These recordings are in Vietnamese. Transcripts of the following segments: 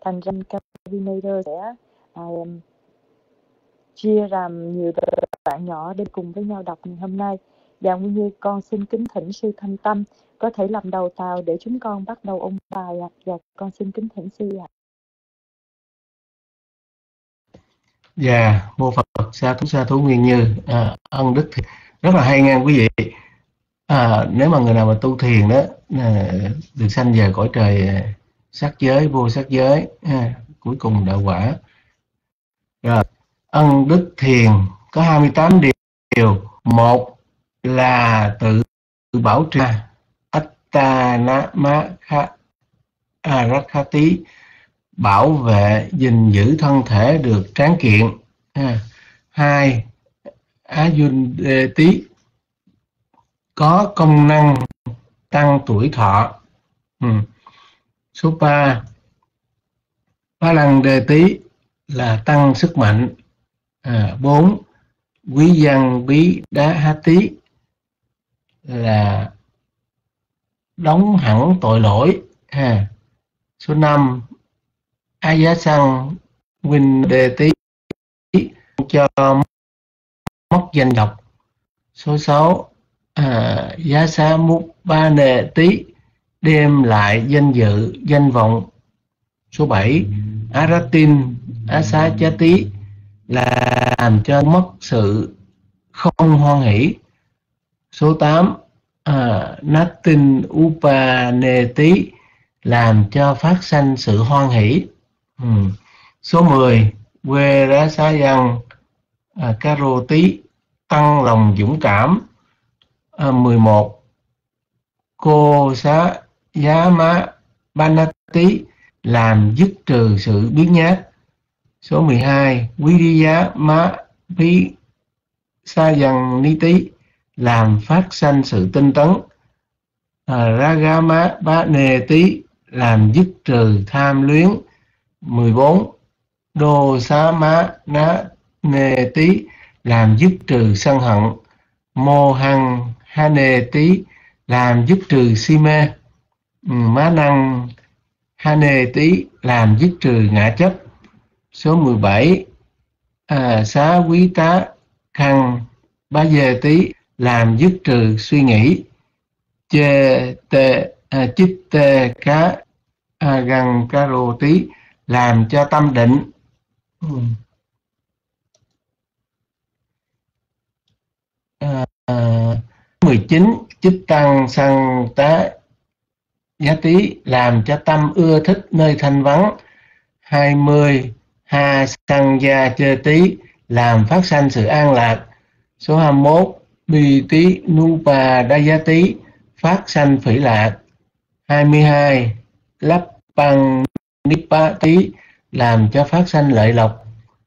thành ra Cabinator sẽ à, um, chia làm nhiều đoạn nhỏ để cùng với nhau đọc ngày hôm nay. Và nguyên như con xin kính thỉnh sư thanh tâm có thể làm đầu tàu để chúng con bắt đầu ôn bài ạ. Và con xin kính thỉnh sư ạ. Dạ, mô Phật sa thú sa thú nguyên như à, ân đức thì rất là hay nghe quý vị. À, nếu mà người nào mà tu thiền đó à, được sanh về cõi trời à, sắc giới vô sắc giới à, cuối cùng đạo quả. Rồi, ân đức thiền có 28 điều. Một là tự tự bảo trì Attanama kha Arakhati bảo vệ gìn giữ thân thể được tráng kiện hai á tí có công năng tăng tuổi thọ ừ số ba. Phá lăng đề tí là tăng sức mạnh. À, bốn. Quý văn bí đá há tí là đóng hẳn tội lỗi. À, số năm. Đề tí cho mất danh độc. Số 6 à, giá xá múc ba nề tí đem lại danh dự danh vọng. Số 7 Aratin Asa Chá Tí là làm cho mất sự không hoan hỷ. Số 8 à, Natin Upaneti làm cho phát sanh sự hoan hỷ. Ừ. Số 10 quê đá xá văn à, caro tí tăng lòng dũng cảm. À, 11 cô xá giá má banati làm dứt trừ sự biến nhát. Số 12 quý Ma giá má bí sa dần ni tí làm phát sanh sự tinh tấn. À, ragama ba nề tí làm dứt trừ tham luyến. 14 đô sa má Na Nề tí làm dứt trừ sân hận. Mô Hằng ha Nề tí làm dứt trừ si mê. Ừ, má năng ha nê tí làm dứt trừ ngã chấp. Số 17 à, xá quý tá khăn bá dê tí làm dứt trừ suy nghĩ. Chê tê à, chích tê cá à, Gần cá rô tí làm cho tâm định. Ừ. À, 19 chích tăng sang tá giá tí làm cho tâm ưa thích nơi thanh vắng. 20 ha sang gia chơ tí làm phát sanh sự an lạc. Số 21 bi tí nu bà đa giá tí phát sanh phỉ lạc. 22 lắp bằng Nipati làm cho phát sanh lợi lộc.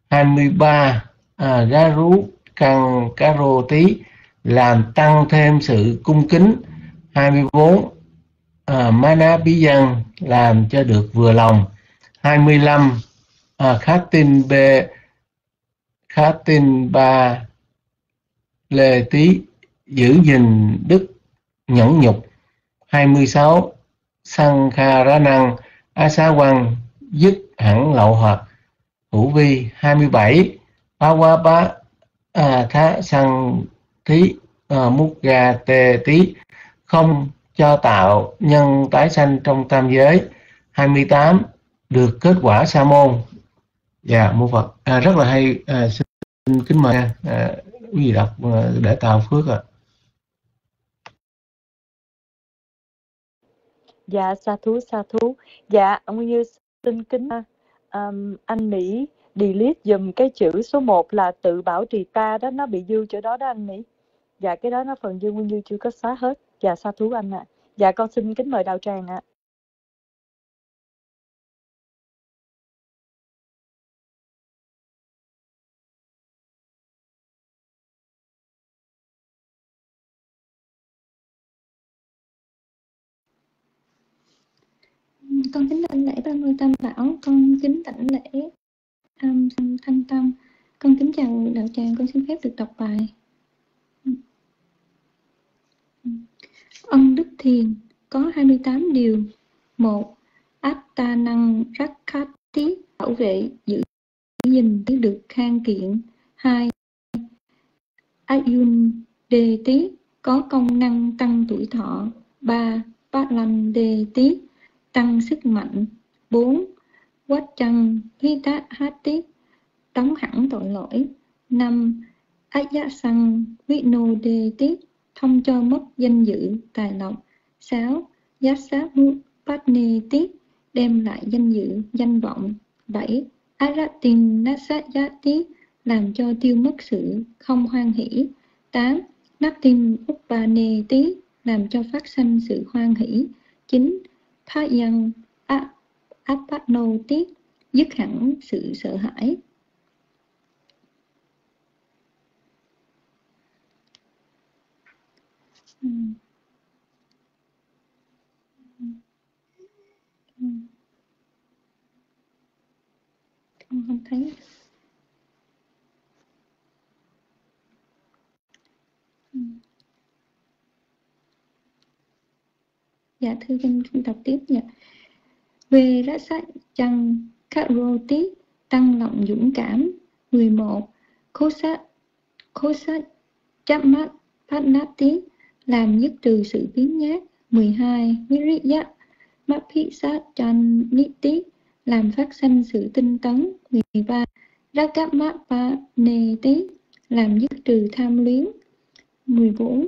23 à, Garu Căng cá rô Tí làm tăng thêm sự cung kính. 24 à, Mana Bí Dân làm cho được vừa lòng. 25 à, Khát tin Bê Khát tin Ba Lê Tí giữ gìn đức nhẫn nhục. 26 Sankhara A Sa quan dứt hẳn lậu hoặc. Hữu vi 27 Ba Qua Ba à, Thá Sang Thí à, Múc gà Tê Tí không cho tạo nhân tái sanh trong tam giới 28 được kết quả sa môn dạ mô Phật à, rất là hay à, xin kính mời à, quý vị đọc à, để tạo phước ạ à. Dạ, sa thú, sa thú. Dạ, ông Như xin kính um, anh Mỹ delete dùm cái chữ số 1 là tự bảo trì ta đó, nó bị dư chỗ đó đó anh Mỹ. Dạ, cái đó nó phần dư Nguyên Như chưa có xóa hết. Dạ, sa thú anh ạ. À. Dạ, con xin kính mời Đào Tràng ạ. Con kính đảnh lễ ba mươi tam bảo con kính đảnh lễ um, thanh tâm con kính chào đạo tràng con xin phép được đọc bài ân đức thiền, có 28 điều. Một, Attanang Rakkati bảo vệ giữ gìn được khang kiện. Hai Ayun Đề Tí có công năng tăng tuổi thọ. Ba Palan Đề Tí tăng sức mạnh. Bốn Quách Trăng Hí Tá Hát Tí đóng hẳn tội lỗi. Năm Ayasang Vino Đề Tí không cho mất danh dự, tài lộc sáu, Giá Sát Mú Bát đem lại danh dự, danh vọng bảy Aratin Nasayati làm cho tiêu mất sự không hoan hỷ. 8. Natim Uppaneti làm cho phát sanh sự hoan hỷ. 9. Phayang tiết dứt hẳn sự sợ hãi. Ừ. Ừ. Ừ. Hmm. Con không thấy. Dạ thưa con đọc tiếp nha. Về rát sát chăng tí, tăng lòng dũng cảm 11. Khố sát khố sát chắp mắt, phát nát tí làm nhất trừ sự biến nhát 12. Viriya mắt chan làm phát sanh sự tinh tấn 13. Ragapapa làm dứt trừ tham luyến 14.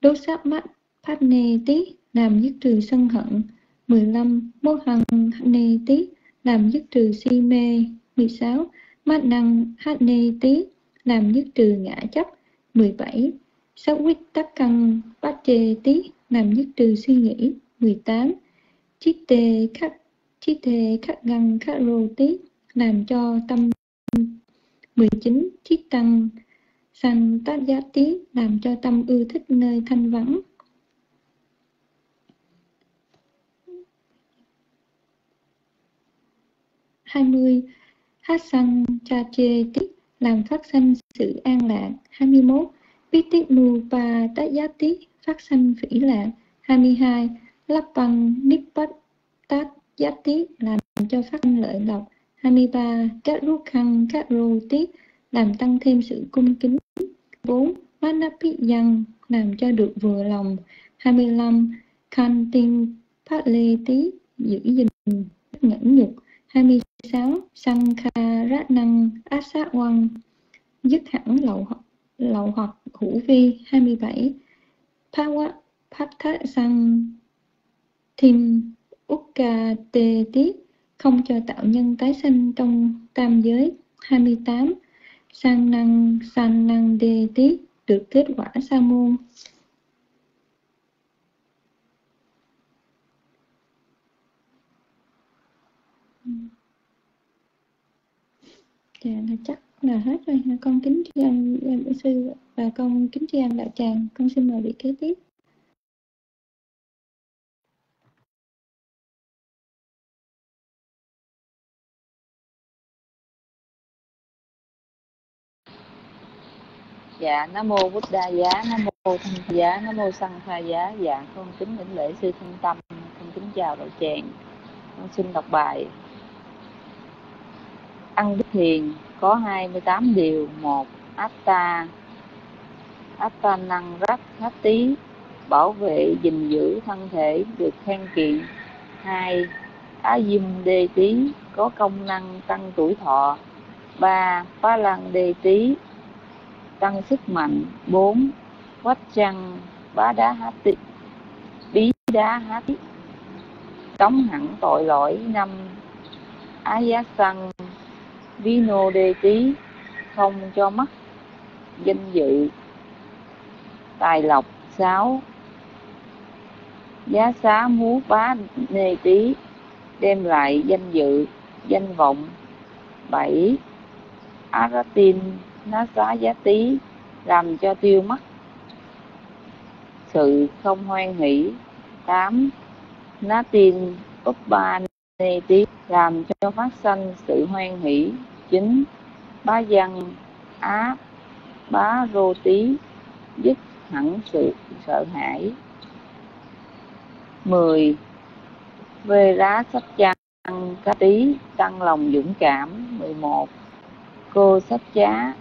Đốt làm dứt trừ sân hận 15. Mô hằng làm dứt trừ si mê 16. Mát năng hát làm dứt trừ ngã chấp 17. Sắc quyết tắc căn bát chê tí làm nhất trừ suy nghĩ 18. Chiết tê khắc chiết tê khắc găng khắc rô tí làm cho tâm 19. Chiết tăng sanh tác giá tí làm cho tâm ưa thích nơi thanh vắng 20. Hát sanh cha chê tích làm phát sanh sự an lạc 21. Biết tiết nu pa giá tí phát sanh phỉ lạc 22. Lắp bằng nếp giá tí làm cho phát sanh lợi lộc 23. Các rút khăn các rô tí làm tăng thêm sự cung kính 4. Manapi dân làm cho được vừa lòng 25. kantin tinh phát lê tí giữ gìn nhẫn nhục 26. Sankharatnang Asatwang dứt hẳn lậu, lậu hoặc hữu vi 27. Pawa Patha Sang Thim Ukka Tê Tí không cho tạo nhân tái sinh trong tam giới 28. Sang năng san năng đê tí được kết quả sa môn ừ. Dạ là chắc là hết rồi Con kính tri ân giáo sư và con kính tri ân đạo tràng. Con xin mời vị kế tiếp. Dạ, Nam mô Buddha giá, Nam mô Thanh giá, Nam mô Sanh Tha giá. Dạ, con kính lĩnh lễ sư thân tâm, con kính chào đạo tràng. Con xin đọc bài Ăn Đức Thiền có 28 điều, một Atta Atta năng rắc hát tí bảo vệ, gìn giữ thân thể được khen kiện. Hai, Á Diêm Đê Tí có công năng tăng tuổi thọ. Ba, Phá Lăng Đê Tí tăng sức mạnh. Bốn, Quách Trăng Bá Đá Hát Tí Bí Đá Hát Tí đóng hẳn tội lỗi. Năm, Á Giá Săng Vino đê tí không cho mắt, danh dự, tài lộc sáu giá xá múa bá nê tí, đem lại danh dự, danh vọng. Bảy, aratin, ná xá giá tí, làm cho tiêu mất sự không hoan hỷ. Tám ná tin úp ba nê tí, làm cho phát sanh sự hoan hỷ chính bá dân á bá rô tí dứt hẳn sự sợ hãi 10. vê rá sách chăng cá tí tăng lòng dũng cảm 11 cô sách chá,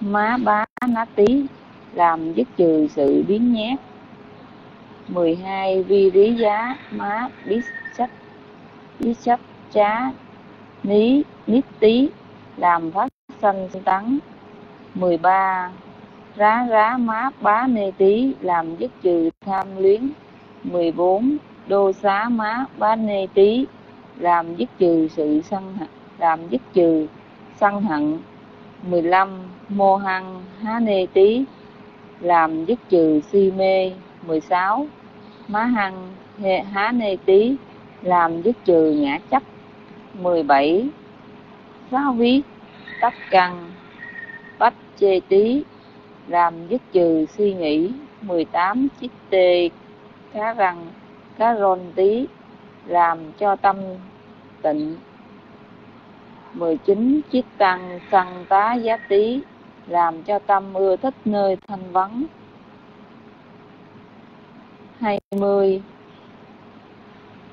má bá ná tí, làm dứt trừ sự biến nhát 12 vi rí giá, má bí sách bí sách chá, ní, nít tí làm phát sanh tấn 13 rá rá má bá nê tí làm dứt trừ tham luyến 14 đô xá má bá nê tí làm dứt trừ sự sân hận, làm dứt trừ sân hận 15 mô hăng há nê tí làm dứt trừ si mê 16 má hăng há nê tí làm dứt trừ ngã chấp 17 sáu viết tắc căn, bách chê tí làm dứt trừ suy nghĩ 18 chiếc tê, cá răng, cá rôn tí, làm cho tâm tịnh. 19 chiếc tăng săn tá giá tí, làm cho tâm ưa thích nơi thanh vắng. 20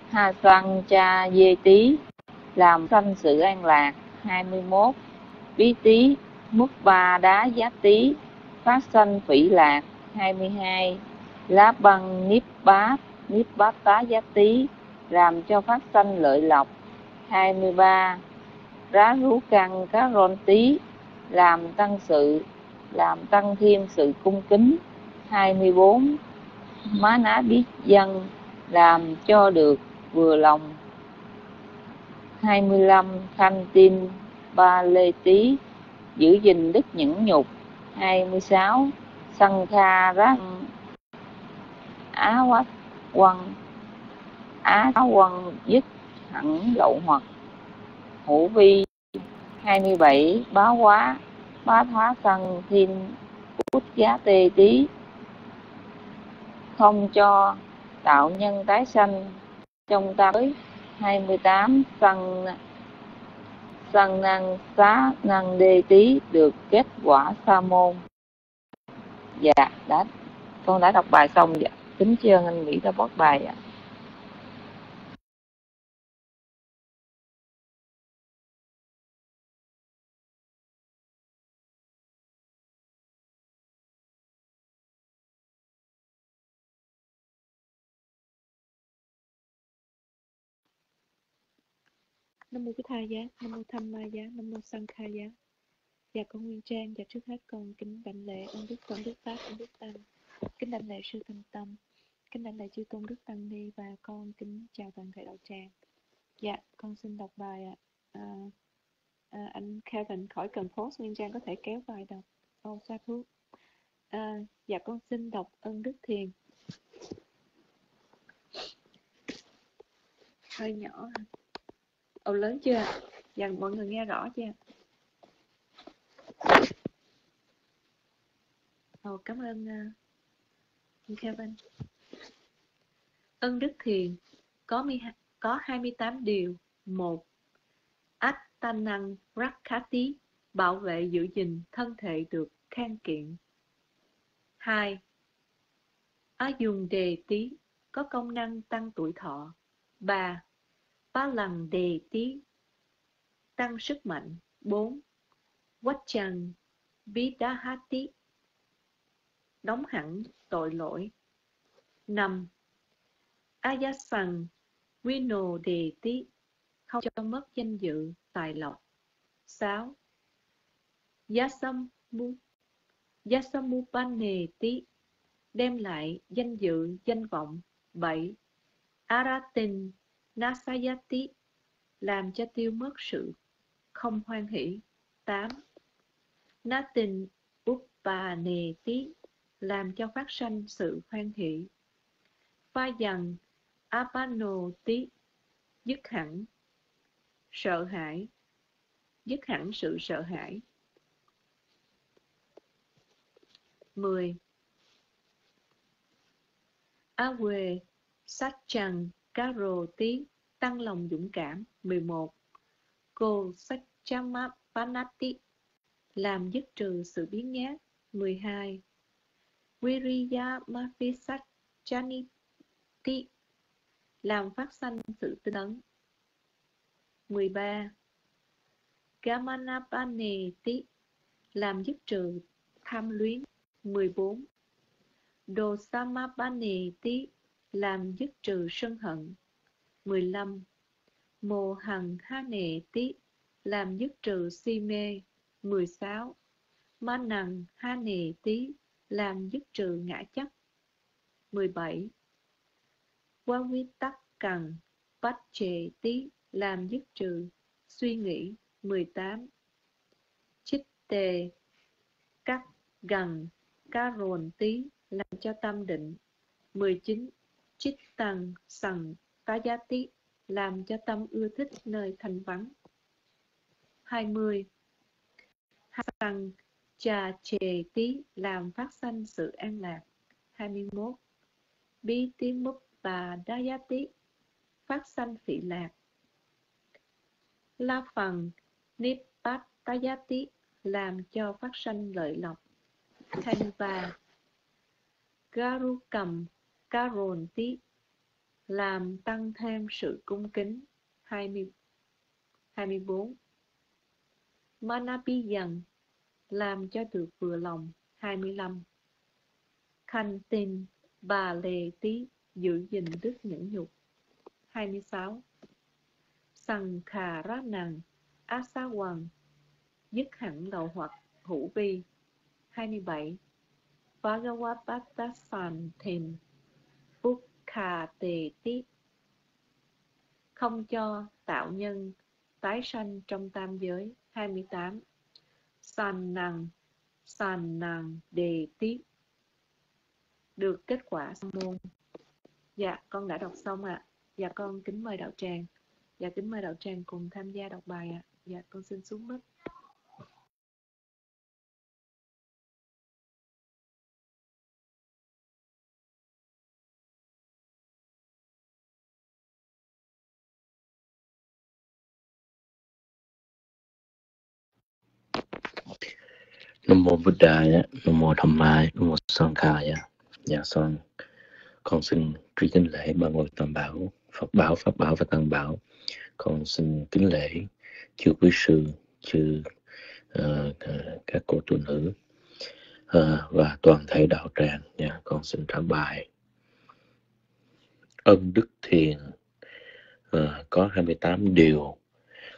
ha săn cha dê tí, làm sanh sự an lạc. 21 bí tí mức ba đá giá tí phát sanh phỉ lạc 22 lá băng niếp bát niếp bát tá giá tí làm cho phát sanh lợi lộc 23 rá rú căng, cá rôn tí làm tăng sự, làm tăng thêm sự cung kính 24 má ná biết dân làm cho được vừa lòng 25 khanh tin ba lê tí giữ gìn đức nhẫn nhục. 26 sân kha răng á Quách Quân á Quân dứt hẳn lậu hoặc. Hữu vi. 27 bá quá bá thoá sân thiên. Út giá tê tí không cho tạo nhân tái sanh trong ta tới 28 sân sân năng xá, năng đê tí được kết quả sa môn. Dạ đã. Con đã đọc bài xong dạ. Kính chưa anh nghĩ đã post bài ạ. Nam mô Bích Tha Giá, Nam mô Tham Ma Giá, Nam mô Sang Kha Giá. Dạ con Nguyên Trang, dạ trước hết con kính đảnh lễ ơn Đức Tôn Đức Pháp, ơn Đức Tăng, kính đảnh lễ sư Thanh Tâm, kính đảnh lễ chư Tôn Đức Tăng Ni và con kính chào toàn thể đạo tràng. Dạ, con xin đọc bài ạ. À, à, anh Kevin khỏi cần post Nguyên Trang có thể kéo bài đọc. Ô, oh, sa thuốc. À, dạ con xin đọc ơn Đức Thiền. Hơi nhỏ. Ồ lớn chưa? Dạ mọi người nghe rõ chưa? Ồ cảm ơn uh, Kevin. Ân đức thiền có mi, có 28 điều. một Attanang Rakkhati bảo vệ giữ gìn thân thể được khang kiện. 2. Á dùng đề tí có công năng tăng tuổi thọ. 3 ba lần đề tí tăng sức mạnh 4. vachan Vidahati đóng hẳn tội lỗi 5. Ayasan Vino đề tí không cho mất danh dự tài lộc 6. Yasamu Yasamupane tí đem lại danh dự danh vọng 7. Aratin Nasayati làm cho tiêu mất sự không hoan hỷ. 8. Natin Upaneti làm cho phát sanh sự hoan hỷ. Pha dần, Apanoti dứt hẳn sợ hãi, dứt hẳn sự sợ hãi. 10. Awe Satchang Caro tí tăng lòng dũng cảm 11. Cô Satchamapanati làm dứt trừ sự biến nhát 12. Viriya Mafisachaniti làm phát sanh sự tinh tấn 13. Gamanapaneti làm dứt trừ tham luyến 14. Dosamapaneti làm dứt trừ sân hận 15. Mồ hằng ha nệ tí làm dứt trừ si mê 16. Ma nằng ha nệ tí làm dứt trừ ngã chấp 17. Qua quy tắc cần, bách trệ tí làm dứt trừ suy nghĩ 18. Chích tề, cắt gần, ca rồn tí làm cho tâm định 19. Chích tầng sằng tá giá tí, làm cho tâm ưa thích nơi thanh vắng 20. Hằng trà chề tí, làm phát sanh sự an lạc. 21. Bi tí múc bà đa giá tí, phát sanh phỉ lạc. La phần nếp bát tá giá tí, làm cho phát sanh lợi lộc. 23. Garu cầm ca rồn làm tăng thêm sự cung kính. 20, 24. Manapi dần làm cho được vừa lòng 25 khanh tin bà lề tí giữ gìn đức nhẫn nhục 26 sằng khà rá nằng á xá hoàng dứt hẳn đầu hoặc hữu vi 27 Bhagavatassan thềm khà tề tiết không cho tạo nhân tái sanh trong tam giới. 28 sàn năng sàn năng đề tiết được kết quả môn. Dạ con đã đọc xong ạ. À. dạ con kính mời đạo tràng. Dạ kính mời đạo tràng cùng tham gia đọc bài ạ. À. dạ con xin xuống mất Nam mô Buddhaya, Nam mô Tham Mai Nam mô Sankhaya. nhà dạ, son con xin truy kính lễ ba ngôi tam bảo, Phật bảo, Pháp bảo và Tăng bảo. Con xin kính lễ chư quý sư, chư uh, các cô tu nữ uh, và toàn thể đạo tràng. Nhà con xin trả bài ân đức thiền uh, có 28 điều.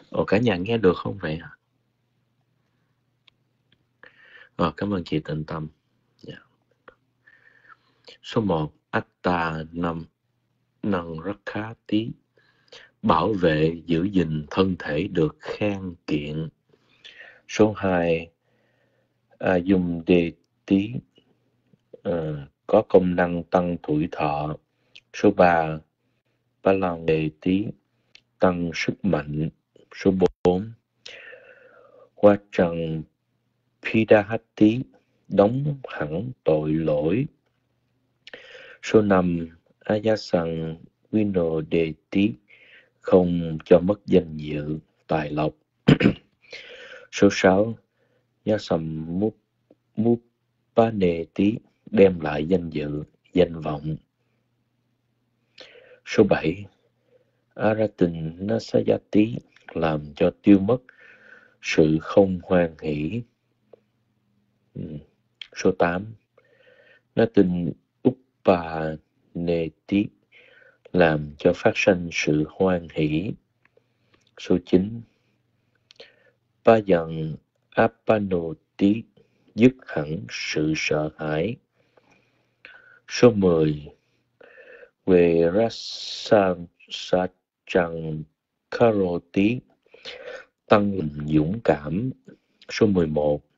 Ồ, cả nhà nghe được không vậy ạ? À, cảm ơn chị tịnh tâm. Yeah. Số 1, Atta năm năng rất khá tí bảo vệ giữ gìn thân thể được khang kiện. Số 2, à, dùng đề tí à, có công năng tăng tuổi thọ. Số 3, Ba Lan đề tí tăng sức mạnh. Số 4, qua trần Pidahati đóng hẳn tội lỗi. Số 5. Ayasan Vinodeti không cho mất danh dự, tài lộc. Số 6. Yasam Mupaneti đem lại danh dự, danh vọng. Số 7. Aratin Nasayati làm cho tiêu mất sự không hoan hỷ Ừ. Số 8 Nó tin Uppa Neti làm cho phát sanh sự hoan hỷ. Số 9 Ba dần Apanoti dứt hẳn sự sợ hãi. Số 10 về Rasan Sachang Karoti tăng dũng cảm. Số 11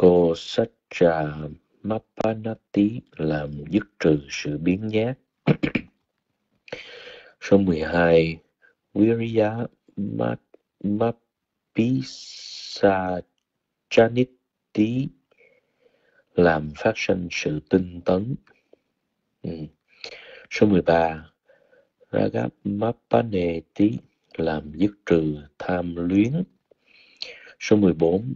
Cô Satcha Mapanati làm dứt trừ sự biến nhát. Số 12. Viriya Mapisachaniti làm phát sinh sự tinh tấn. Ừ. Số 13. Ragapapaneti làm dứt trừ tham luyến. Số 14.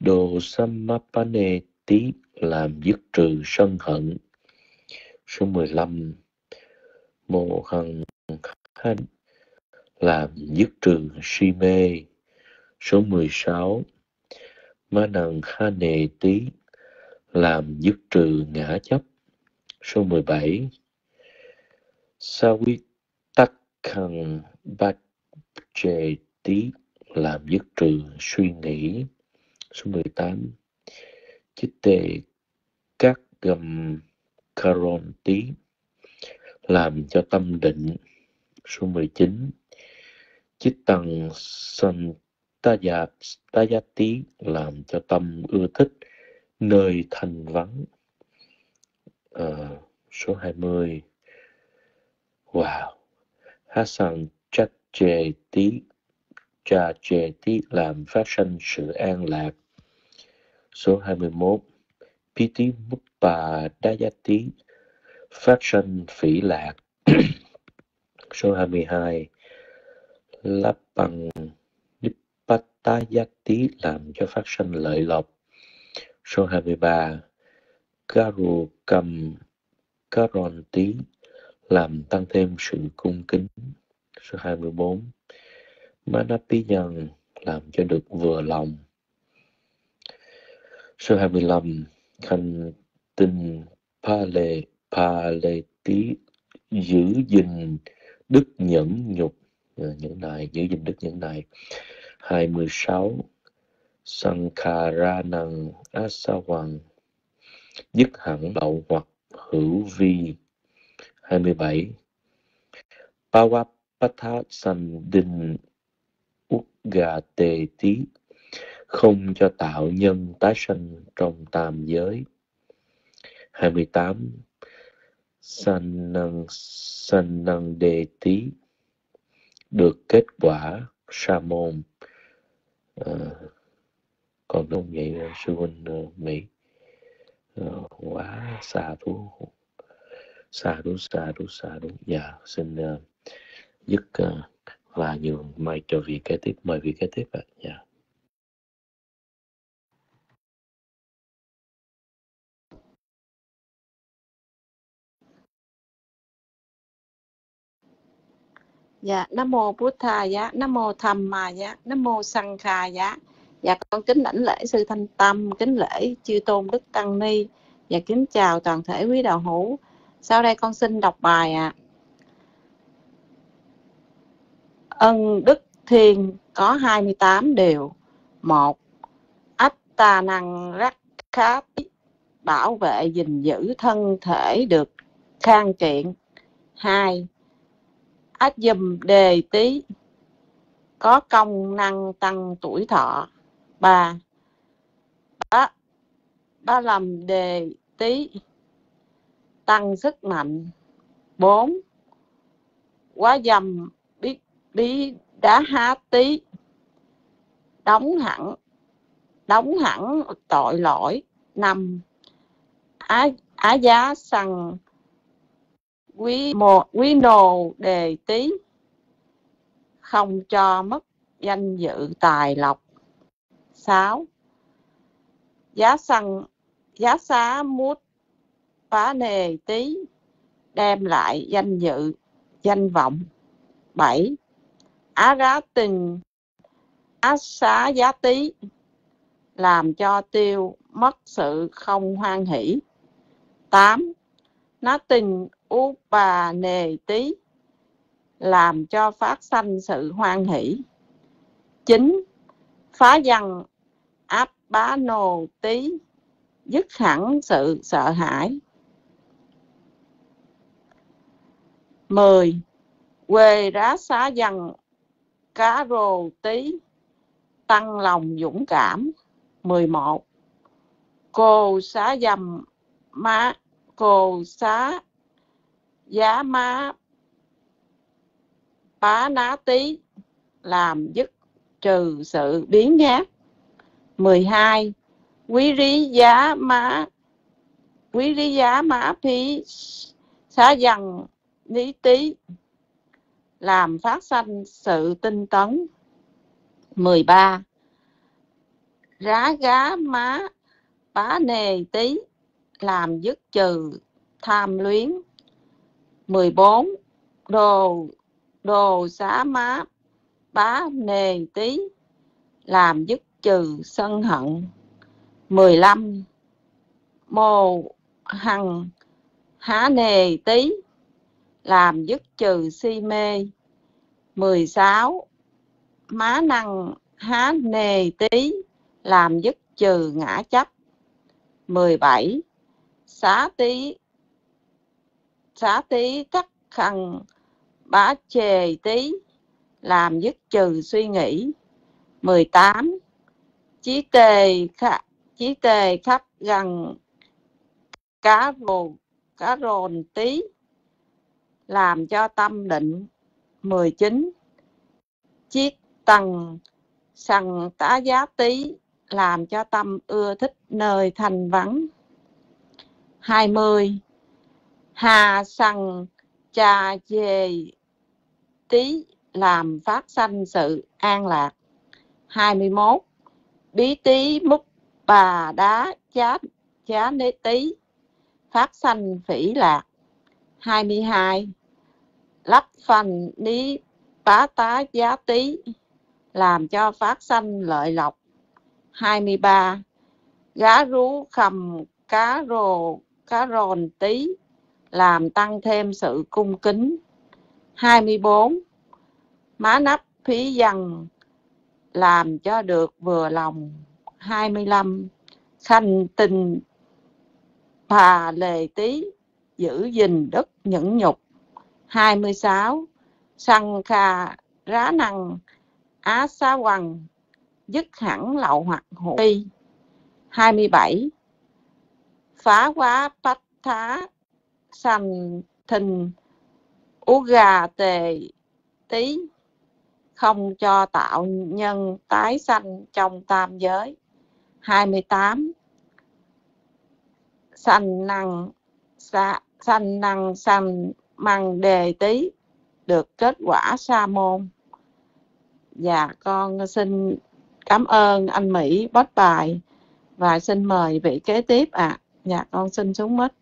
Đồ Samapane tí làm dứt trừ sân hận. Số 15. mô hằng hanh làm dứt trừ si mê số 16 ma nằng ha nề tí làm dứt trừ ngã chấp số 17 Sawi tắc khăn Bạch chê tí làm dứt trừ suy nghĩ số 18 chích tề các gầm caron tí làm cho tâm định số 19 chích tăng sanh tí làm cho tâm ưa thích nơi thanh vắng. À, số 20 wow Hassan chắc chê tí cha chê tí làm phát sinh sự an lạc số 21 Piti Muppa Dayati phát sanh phỉ lạc. Số 22 Lắp bằng Nippatayati làm cho phát sanh lợi lộc. Số 23 Karu Kam Karonti làm tăng thêm sự cung kính. Số 24 Manapiyan làm cho được vừa lòng số 25 Khanh tinh Pale tí giữ gìn đức nhẫn nhục ờ, những này giữ gìn đức nhẫn này 26 Sankharanang Asawang dứt hẳn lậu hoặc hữu vi. 27 Pawapatha ugga tê Tí không cho tạo nhân tái sanh trong tam giới. 28 sanh năng Đề Tí được kết quả sa môn à, còn đúng vậy sư huynh à, Mỹ. À, quá xa thú. Xa thú xa thú xa thú. Dạ xin uh, dứt uh, và nhường mai cho vị kế tiếp mời vị kế tiếp ạ. Dạ. yeah. Dạ, Nam mô bút tha giá, Nam mô Tham Ma giá, Nam mô Sang Kha giá. Dạ con kính lãnh lễ sư Thanh Tâm, kính lễ chư tôn đức tăng ni và kính chào toàn thể quý đạo hữu. Sau đây con xin đọc bài ạ. À. Ân đức thiên có 28 điều. một Ách tà năng rắc khá bảo vệ gìn giữ thân thể được khang kiện. hai ách dùm đề tí có công năng tăng tuổi thọ. Ba ba, ba làm đề tí tăng sức mạnh. Bốn quá dầm biết bí đá há tí đóng hẳn đóng hẳn tội lỗi. Năm á á giá sằng quý một, quý nô đề tí không cho mất danh dự tài lộc 6. Giá xăng, giá xá mút phá nề tí đem lại danh dự, danh vọng 7. Á rá tình á xá giá tí làm cho tiêu mất sự không hoan hỷ 8. nó tình ú bà nề tí, làm cho phát sanh sự hoan hỷ. Chín phá văn áp bá nô tí, dứt hẳn sự sợ hãi. Mười, quê rá xá dần cá rồ tí, tăng lòng dũng cảm. Mười một, cô xá dầm má, cô xá giá má phá ná tí làm dứt trừ sự biến nhát. 12 quý rí giá má, quý rí giá má phí xá dần ní tí làm phát sanh sự tinh tấn. 13 rá gá má bá nề tí làm dứt trừ tham luyến. 14 đồ đồ xá má, bá nề tí, làm dứt trừ sân hận. 15 mồ hằng, há nề tí, làm dứt trừ si mê. 16 má năng, há nề tí, làm dứt trừ ngã chấp. 17 xá tí xá tí tắc khăn bá chề tí làm dứt trừ suy nghĩ. 18 chí tề khả, chí tề khắp gần cá rồ cá rồn tí làm cho tâm định. 19 chiết tầng sằng tá giá tí làm cho tâm ưa thích nơi thanh vắng. 20 hà sằng trà dề tí làm phát sanh sự an lạc. 21 bí tí múc bà đá chá chá nế tí phát sanh phỉ lạc. 22 lắp phần ní bá tá giá tí làm cho phát sanh lợi lộc. 23 gá rú khầm cá rồ, cá rồn tí làm tăng thêm sự cung kính. 24 má nắp phí dần làm cho được vừa lòng. 25 khanh tình bà lề tí, giữ gìn đất nhẫn nhục. 26 săn kha rá năng, á xá quăng dứt hẳn lậu hoặc hủ đi 27 phá quá bách thá sành thình ú gà tề tí không cho tạo nhân tái sanh trong tam giới. 28 sanh năng sa, sanh năng sanh măng đề tí được kết quả sa môn. Dạ con xin cảm ơn anh Mỹ bót bài và xin mời vị kế tiếp ạ. À. dạ con xin xuống mít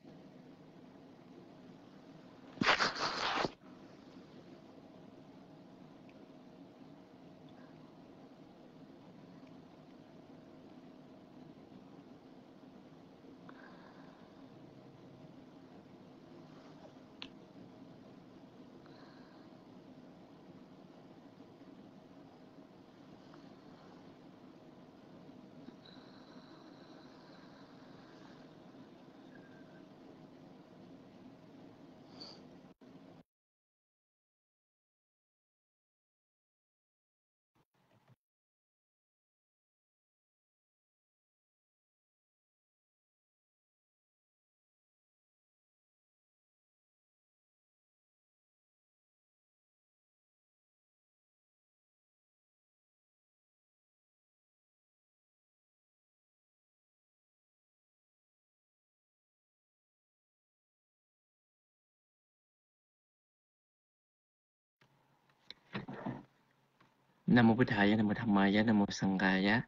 Nam mô Bích Thầy, Nam mô Tham ma Nam mô Sangha giá.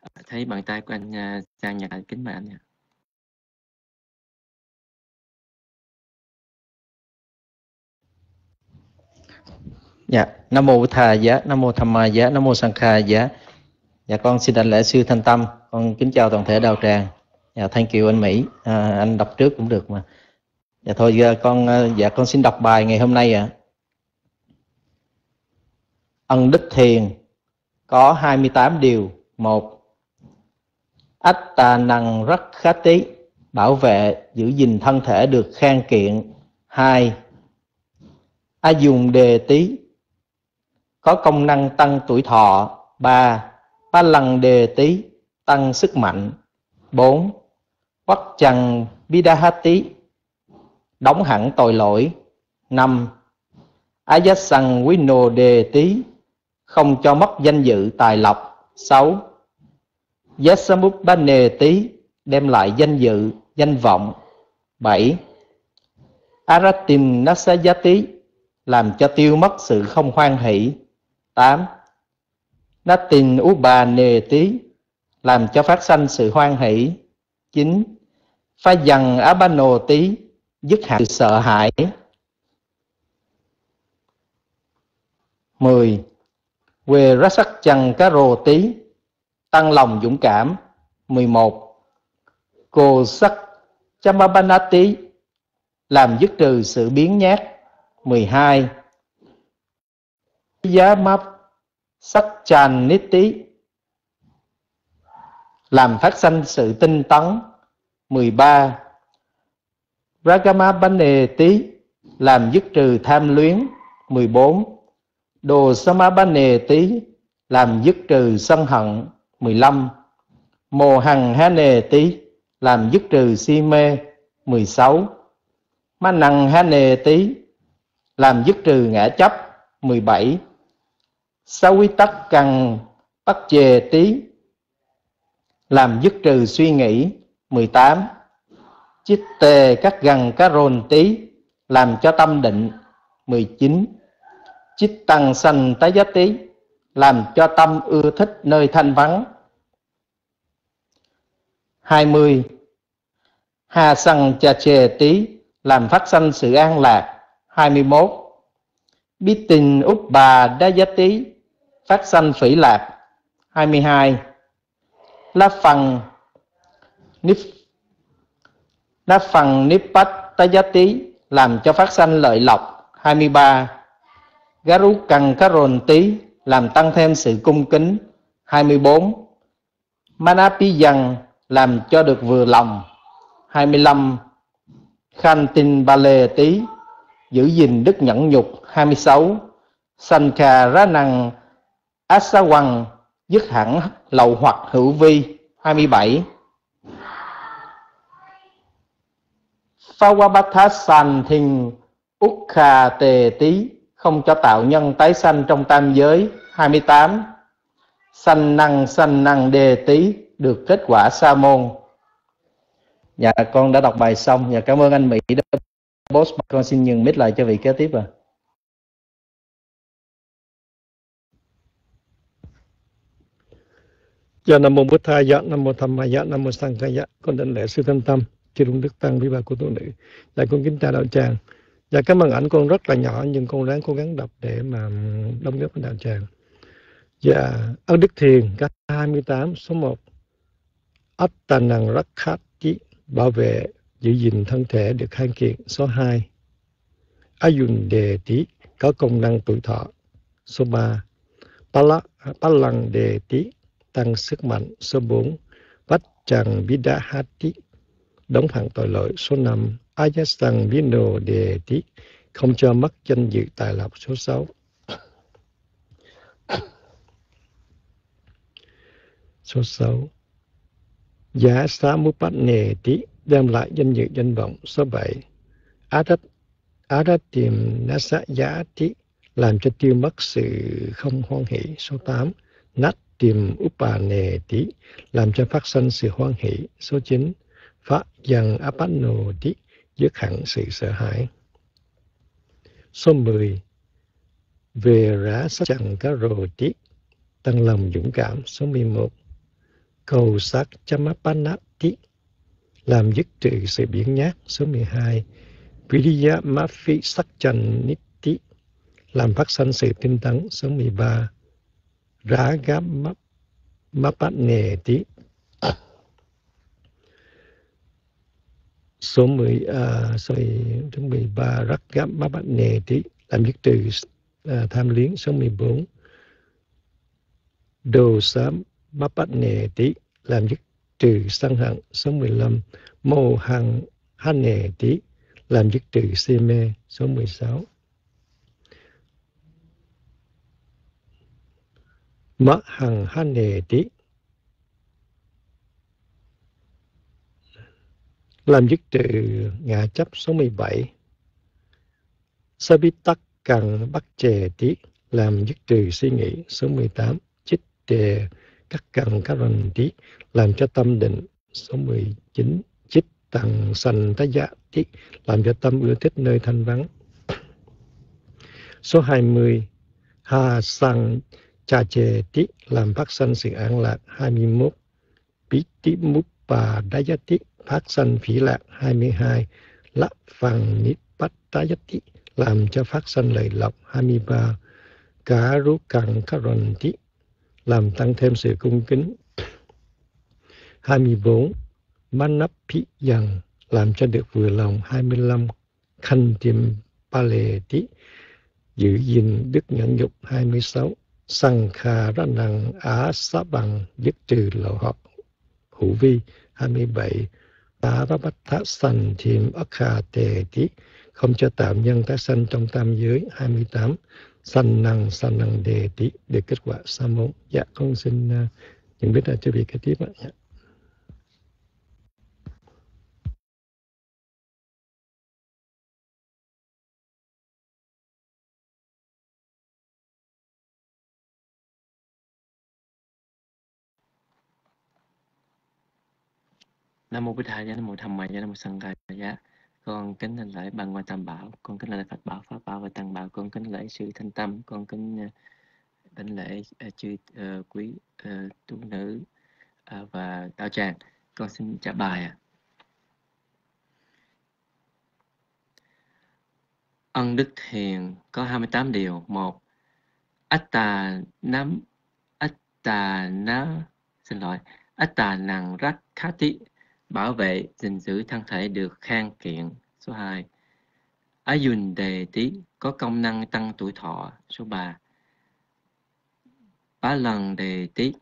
Ờ, thấy bàn tay của anh ờ, Trang Nhật kính mời anh. Dạ, Nam mô Bích Thầy giá, Nam mô Tham ma giá, Nam mô Sangha giá. Dạ con xin đảnh lễ sư Thanh Tâm, con kính chào toàn thể đạo tràng. Dạ thank you anh Mỹ, à, anh đọc trước cũng được mà. Dạ thôi con dạ con xin đọc bài ngày hôm nay ạ. À ân đức thiền, có 28 điều. Một, ách tà năng rất khá tí bảo vệ, giữ gìn thân thể được khang kiện. Hai, a dùng đề tí có công năng tăng tuổi thọ. Ba ba lần đề tí tăng sức mạnh. Bốn, quắc chằng bidahati đóng hẳn tội lỗi. Năm ayasang wino đề tí không cho mất danh dự tài lộc. 6. Yasamupane tí đem lại danh dự, danh vọng. 7. Aratim Nasayati làm cho tiêu mất sự không hoan hỷ. 8. Natin Ubane tí làm cho phát sanh sự hoan hỷ. 9. Pha dần Abano tí dứt hẳn sự sợ hãi. 10. Quê rá sắc chăng cá rô tí, tăng lòng dũng cảm. 11. Cô sắc chamabanati, làm dứt trừ sự biến nhát. 12. Giá map sắc chan nít tí, làm phát sanh sự tinh tấn. 13. Ragama Bane Tí làm dứt trừ tham luyến 14. Đồ Samabane Tí làm dứt trừ sân hận 15. Mồ hằng Hane Tí làm dứt trừ si mê 16. Ma năng nề Tí làm dứt trừ ngã chấp 17. Sa quy tắc cần bắt chề tí làm dứt trừ suy nghĩ 18 chích tề các gần cá rồn tí làm cho tâm định 19 chít tăng sanh tái giá tí làm cho tâm ưa thích nơi thanh vắng. 20 hà sanh cha chê tí làm phát sanh sự an lạc. 21 biết tình úp bà đá giá tí phát sanh phỉ lạc. 22 lá phần nếp lá phần nếp bách tá giá tí làm cho phát sanh lợi lộc. 23 garu cần karon tí, làm tăng thêm sự cung kính. 24 manapi dần làm cho được vừa lòng. 25 Khantin ba lê tí giữ gìn đức nhẫn nhục. 26 sankha ra năng asawang dứt hẳn lậu hoặc hữu vi. 27 Phawabhatha sàn thình Ukha tề tí không cho tạo nhân tái sanh trong tam giới 28 sanh năng sanh năng đề tí được kết quả sa môn Dạ con đã đọc bài xong và cảm ơn anh Mỹ đã post con xin nhường mic lại cho vị kế tiếp à. Dạ Nam Mô Bụt Thầy, dạ Nam Mô Tham Ma dạ Nam Mô Sang Khai, dạ con đảnh lễ sư thanh tâm, chư Trung Đức Tăng, quý bà của tu nữ. Dạ con kính chào đạo tràng. Dạ cái màn ảnh con rất là nhỏ nhưng con ráng cố gắng đọc để mà đóng góp với đạo tràng. Dạ, ân Đức Thiền, các 28, số 1. Ách tàn năng rắc khát chí bảo vệ, giữ gìn thân thể được khang kiện. Số 2. Ayun Đề Tí, có công năng tuổi thọ. Số 3. Pala, Palang Đề Tí, tăng sức mạnh. Số 4. Vách chẳng bí đá hát Vidahati, đóng phạt tội lỗi. Số 5. Ayasang Vino Đề Tí, không cho mất danh dự tài lộc. Số 6. Số 6. Giá xá mú bát nề tí đem lại danh dự danh vọng. Số 7. Adat Adatim nasa giá tí làm cho tiêu mất sự không hoan hỷ. Số 8. Nát tìm upane tí làm cho phát sinh sự hoan hỷ. Số 9. Phát dần apanno tí dứt hẳn sự sợ hãi. Số 10. Về rã sát chẳng cá rồ tiết, tăng lòng dũng cảm. Số 11. Cầu sát chamapanati làm dứt trừ sự biến nhát. Số 12. Vidya mafi sắc trần niti làm phát sanh sự tinh tấn. Số 13. Raga Mapaneti số 10 à, sorry, số 13 Raga Mapaneti làm dứt trừ à, tham liếng. Số 14 Đồ sám Mapaneti làm dứt trừ sân hận. Số 15 Mô hằng Haneti làm dứt trừ si mê. Số 16 Mã hằng hane tí làm dứt trừ ngã chấp số 17 Sa bí tắc cần bắt chè tí làm dứt trừ suy nghĩ số 18 chích chè các cần các rần tí làm cho tâm định số 19 chích tầng sanh tá dạ tí làm cho tâm ưa thích nơi thanh vắng. Số 20 Hà sang cha chè tí làm phát sanh sự an lạc. 21 bí tí múc bà đá giá tí phát sanh phỉ lạc 22 lắp phẳng nít bắt tá giá tí làm cho phát sanh lợi lộc 23 Cả rú cẳng karanti làm tăng thêm sự cung kính. 24. Manapi dần làm cho được vừa lòng. 25. Khanh tiêm ba lệ tí giữ gìn đức nhẫn nhục 26 Sằng khà ra năng á xá bằng, dứt trừ lậu hoặc hữu vi 27 Tá ra bát thá sanh thiêm ức kha tề tí không cho tạm nhân tái sanh trong tam giới. 28 sanh năng sanh năng đề tí để kết quả sa môn. Dạ con xin à, uh, những biết là cho bị kế tiếp ạ. Dạ. Nam mô Bích Thầy, Nam mô Tham Mày, Nam mô Sanh Ca Giá. Con kính thỉnh lễ bằng quan tam bảo, con kính lễ Phật bảo, Pháp bảo và tăng bảo, con kính lễ sư thanh tâm, con kính ờ, kính lễ ờ, chư uh, quý uh, tu nữ uh, và đạo tràng. Con xin trả bài ạ. À. Ân đức thiền có 28 điều. Một, Atta nắm Atta ná xin lỗi Atta năng rắc khati bảo vệ, gìn giữ thân thể được khang kiện. Số 2. Ayun đề tí có công năng tăng tuổi thọ. Số 3. Bá lần đề tí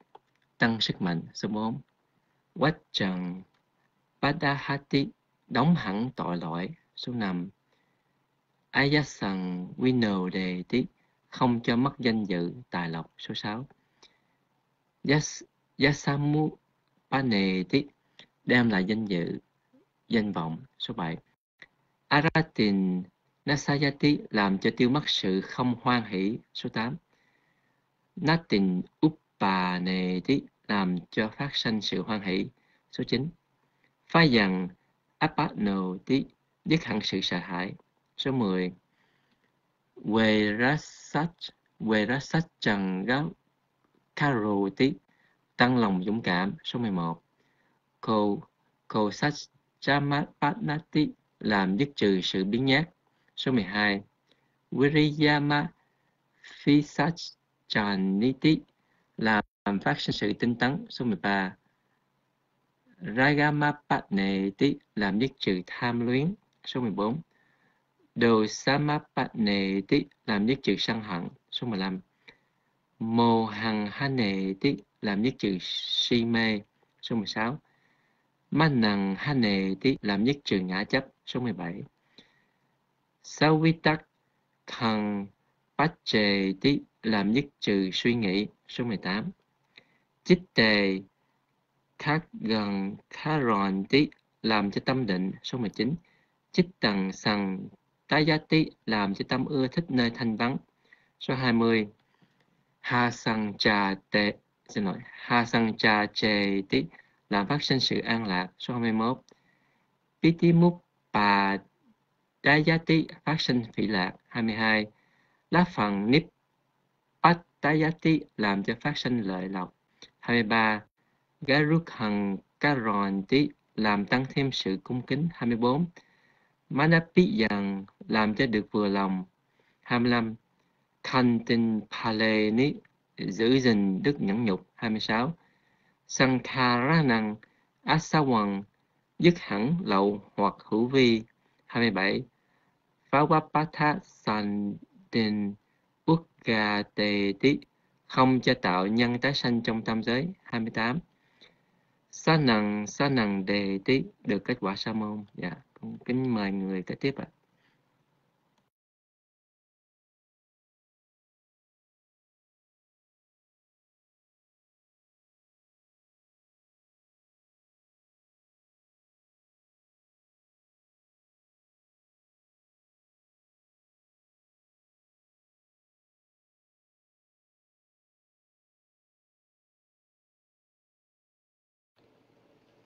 tăng sức mạnh. Số 4. Quách trần Padahati đóng hẳn tội lỗi. Số 5. Ayasan Wino đề tí không cho mất danh dự tài lộc. Số 6. Yas, Yasamu Pane đem lại danh dự, danh vọng. Số 7. Aratin Nasayati làm cho tiêu mất sự không hoan hỷ. Số 8. Natin Uppaneti làm cho phát sinh sự hoan hỷ. Số 9. Phá dần Apanoti dứt hẳn sự sợ hãi. Số 10. Verasat Verasat Trần Gáo Karoti tăng lòng dũng cảm. Số 11 cầu cầu sách Chamapanati làm dứt trừ sự biến nhát. Số 12. Viriyama Fisachaniti làm phát sinh sự tinh tấn. Số 13. Ragamapatneti làm dứt trừ tham luyến. Số 14. Đồ Samapatneti làm dứt trừ sân hận. Số 15. Mô hằng haneti làm dứt trừ si mê. Số 16. Man năng hane tí làm nhất trừ ngã chấp, số 17. Sao vi tắc thằng bát trề tí làm nhất trừ suy nghĩ, số 18. Chích tề khát gần khá ròn tí làm cho tâm định, số 19. Chích tầng sằng tái giá tí làm cho tâm ưa thích nơi thanh vắng, số 20. Ha sằng trà tệ xin lỗi ha sằng trà chề tí làm phát sinh sự an lạc. Số 21. Piti múc bà Đa giá tí phát sinh phỉ lạc. 22. Lá phần nip bát đá giá tí làm cho phát sinh lợi lộc. 23. Gá rút hằng cá tí làm tăng thêm sự cung kính. 24. Manapi dần làm cho được vừa lòng. 25. Thanh tinh pale ní giữ gìn đức nhẫn nhục. 26 Sankharanang Asawan, dứt hẳn lậu hoặc hữu vi. 27 Phawapatha Sandin tí không cho tạo nhân tái sanh trong tam giới. 28 Sa nằng sa nằng đề tí được kết quả sa môn. Dạ kính mời người kế tiếp ạ. à.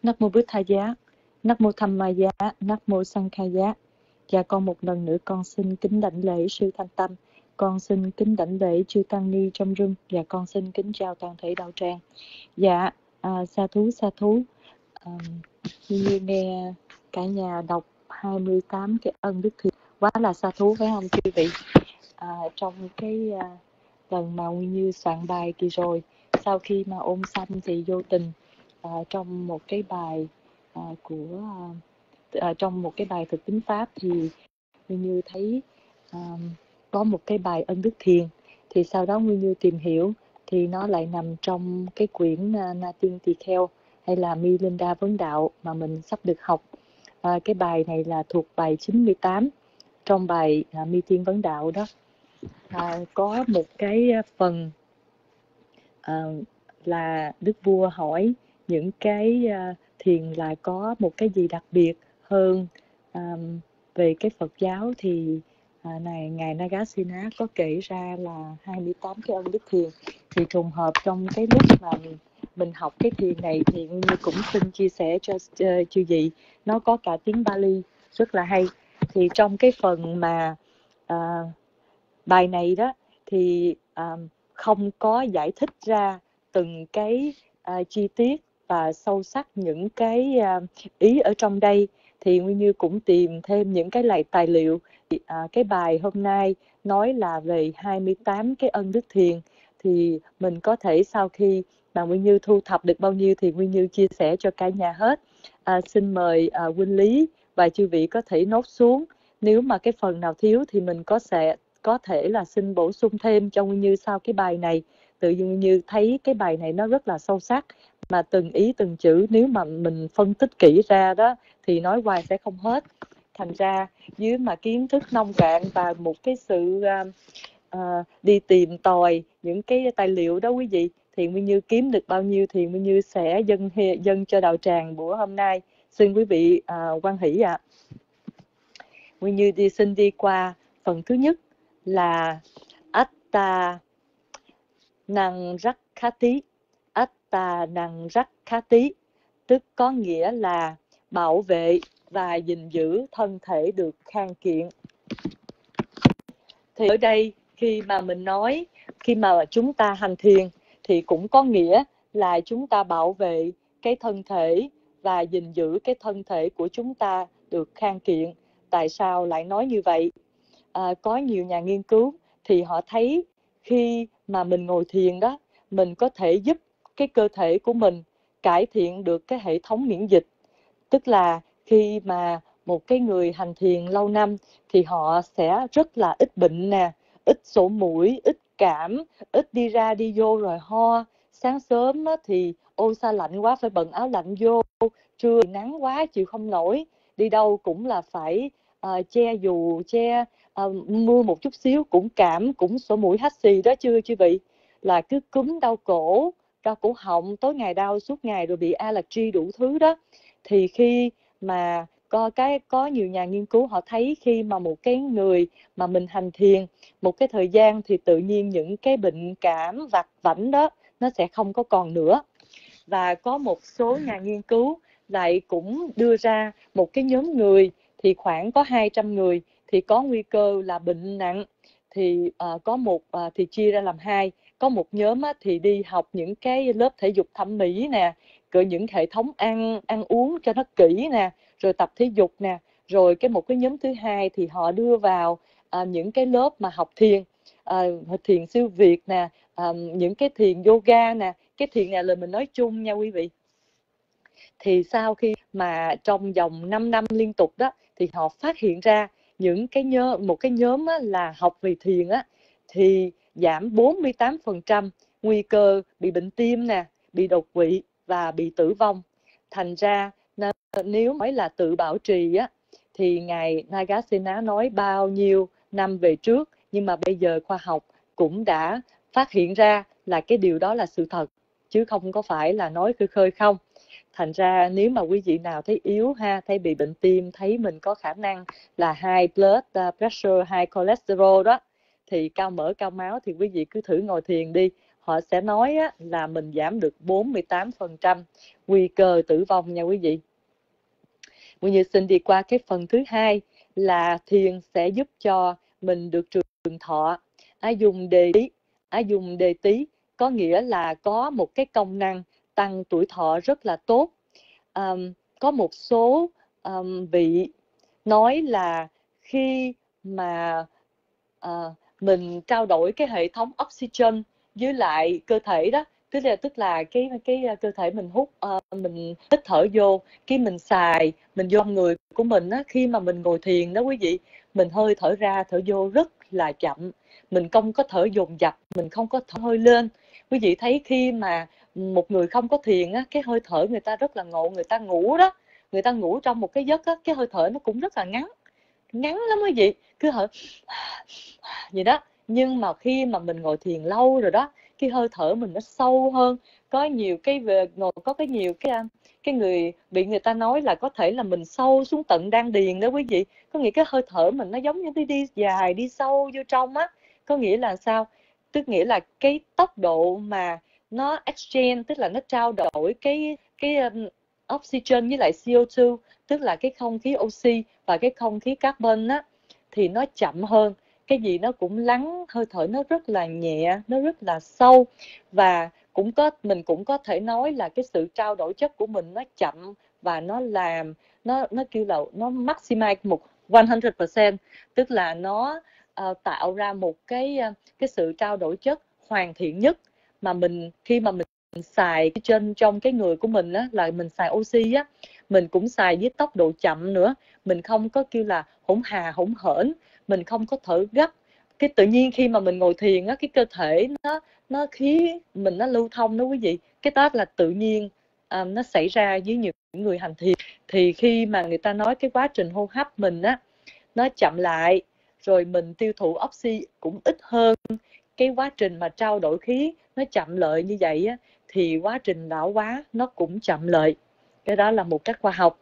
Nắc mô Bích Tha Giá, Nắc mô Tham Ma Giá, Nắc mô Sang Kha Giá. và con một lần nữa con xin kính đảnh lễ sư Thanh Tâm, con xin kính đảnh lễ chư Tăng Ni trong rung, và con xin kính chào toàn thể đạo tràng. Dạ, à, sa thú, sa thú, à, như nghe cả nhà đọc 28 cái ân đức thiện quá là sa thú phải không quý vị? À, trong cái à, lần mà Nguyên Như soạn bài kỳ rồi sau khi mà ôn xong thì vô tình à, trong một cái bài à, của à, à trong một cái bài thực tính pháp thì Nguyên Như thấy à, có một cái bài ân đức thiền thì sau đó Nguyên Như tìm hiểu thì nó lại nằm trong cái quyển à, Na Tiên Tỳ Kheo hay là Milinda Vấn Đạo mà mình sắp được học. À, cái bài này là thuộc bài 98 trong bài à, Mi Tiên Vấn Đạo đó. À, có một cái phần à, là Đức Vua hỏi những cái à, thiền là có một cái gì đặc biệt hơn um, về cái Phật giáo thì à, này ngài Nagasena có kể ra là 28 cái ân đức thiền. Thì trùng hợp trong cái lúc mà mình học cái thiền này thì như cũng xin chia sẻ cho uh, chư vị. Nó có cả tiếng Bali rất là hay. Thì trong cái phần mà uh, bài này đó thì uh, không có giải thích ra từng cái uh, chi tiết và sâu sắc những cái à, ý ở trong đây thì Nguyên Như cũng tìm thêm những cái lại tài liệu à, cái bài hôm nay nói là về 28 cái ân đức thiền thì mình có thể sau khi mà Nguyên Như thu thập được bao nhiêu thì Nguyên Như chia sẻ cho cả nhà hết. À, xin mời à, Quynh Lý và chư vị có thể nốt xuống. Nếu mà cái phần nào thiếu thì mình có sẽ có thể là xin bổ sung thêm cho Nguyên Như sau cái bài này. Tự nhiên như thấy cái bài này nó rất là sâu sắc mà từng ý từng chữ nếu mà mình phân tích kỹ ra đó thì nói hoài sẽ không hết. Thành ra dưới mà kiến thức nông cạn và một cái sự uh, uh, đi tìm tòi những cái tài liệu đó quý vị thì Nguyên Như kiếm được bao nhiêu thì Nguyên Như sẽ dâng dâng cho đạo tràng buổi hôm nay xin quý vị uh, quan hỷ ạ à. Nguyên Như đi xin đi qua phần thứ nhất là Atta năng rắc khá tí Atta năng rắc khá tí tức có nghĩa là bảo vệ và gìn giữ thân thể được khang kiện. Thì ở đây khi mà mình nói khi mà chúng ta hành thiền thì cũng có nghĩa là chúng ta bảo vệ cái thân thể và gìn giữ cái thân thể của chúng ta được khang kiện. Tại sao lại nói như vậy? À, có nhiều nhà nghiên cứu thì họ thấy khi mà mình ngồi thiền đó mình có thể giúp cái cơ thể của mình cải thiện được cái hệ thống miễn dịch. Tức là khi mà một cái người hành thiền lâu năm thì họ sẽ rất là ít bệnh nè ít sổ mũi ít cảm ít đi ra đi vô rồi ho. Sáng sớm thì ô sa lạnh quá phải bận áo lạnh vô. Trưa nắng quá chịu không nổi. Đi đâu cũng là phải uh, che dù che Ờ, uh, mưa một chút xíu cũng cảm cũng sổ mũi hắt xì đó chưa chứ vị là cứ cúm đau cổ đau cổ họng tối ngày đau suốt ngày rồi bị allergy đủ thứ đó. Thì khi mà có cái có nhiều nhà nghiên cứu họ thấy khi mà một cái người mà mình hành thiền một cái thời gian thì tự nhiên những cái bệnh cảm vặt vảnh đó nó sẽ không có còn nữa. Và có một số nhà nghiên cứu lại cũng đưa ra một cái nhóm người thì khoảng có 200 người thì có nguy cơ là bệnh nặng. Thì uh, có một uh, thì chia ra làm hai. Có một nhóm á, thì đi học những cái lớp thể dục thẩm mỹ nè rồi những hệ thống ăn ăn uống cho nó kỹ nè rồi tập thể dục nè. Rồi cái một cái nhóm thứ hai thì họ đưa vào à, những cái lớp mà học thiền à, thiền siêu việt nè à, những cái thiền yoga nè. Cái thiền này là mình nói chung nha quý vị. Thì sau khi mà trong vòng 5 năm liên tục đó thì họ phát hiện ra những cái nhớ một cái nhóm á, là học về thiền á thì giảm 48% nguy cơ bị bệnh tim nè, bị đột quỵ và bị tử vong. Thành ra nếu nói là tự bảo trì á thì ngài Nagasena nói bao nhiêu năm về trước nhưng mà bây giờ khoa học cũng đã phát hiện ra là cái điều đó là sự thật chứ không có phải là nói khơi khơi không thành ra nếu mà quý vị nào thấy yếu ha thấy bị bệnh tim thấy mình có khả năng là high blood ờ, pressure high cholesterol đó thì cao mỡ cao máu thì quý vị cứ thử ngồi thiền đi họ sẽ nói á, là mình giảm được 48% nguy cơ tử vong nha quý vị Nguyên Như xin đi qua cái phần thứ hai là thiền sẽ giúp cho mình được trường thọ. Á dùng đề tí, á dùng đề tí có nghĩa là có một cái công năng tăng tuổi thọ rất là tốt. Um, có một số um, vị nói là khi mà uh, mình trao đổi cái hệ thống oxygen với lại cơ thể đó tức là tức là cái cái ờ, cơ thể mình hút uh, mình hít thở vô khi mình xài mình vô người của mình á khi mà mình ngồi thiền đó quý vị mình hơi thở ra thở vô rất là chậm mình không có thở dồn dập mình không có thở hơi lên quý vị thấy khi mà một người không có thiền á, cái hơi thở người ta rất là ngộ, người ta ngủ đó, người ta ngủ trong một cái giấc á, cái hơi thở nó cũng rất là ngắn ngắn lắm quý vị cứ thở vậy đó. Nhưng mà khi mà mình ngồi thiền lâu rồi đó, cái hơi thở mình nó sâu hơn, có nhiều cái về, ngồi, có cái nhiều cái cái người, bị người ta nói là có thể là mình sâu xuống tận đan điền đó quý vị. Có nghĩa cái hơi thở mình nó giống như đi đi dài, đi sâu vô trong á. Có nghĩa là sao? Tức nghĩa là cái tốc độ mà nó exchange tức là nó trao đổi cái cái um, oxygen với lại CO2 tức là cái không khí oxy và cái không khí carbon á thì nó chậm hơn. Cái gì nó cũng lắng hơi thở nó rất là nhẹ nó rất là sâu. Và cũng có mình cũng có thể nói là cái sự trao đổi chất của mình nó chậm và nó làm nó nó kêu là nó maximize một 100% tức là nó uh, tạo ra một cái ờ, cái sự trao đổi chất hoàn thiện nhất mà mình khi mà mình xài cái trên trong cái người của mình á là mình xài oxy á mình cũng xài với tốc độ chậm nữa. Mình không có kêu là hỗn hà hỗn hển mình không có thở gấp. Cái tự nhiên khi mà mình ngồi thiền á cái cơ thể nó nó khí mình nó lưu thông đó quý vị. Cái đó là tự nhiên à, nó xảy ra với những người hành thiền. Thì khi mà người ta nói cái quá trình hô hấp mình á nó chậm lại rồi mình tiêu thụ oxy cũng ít hơn. Cái quá trình mà trao đổi khí nó chậm lợi như vậy á, thì quá trình lão hóa nó cũng chậm lợi. Cái đó là một cách khoa học.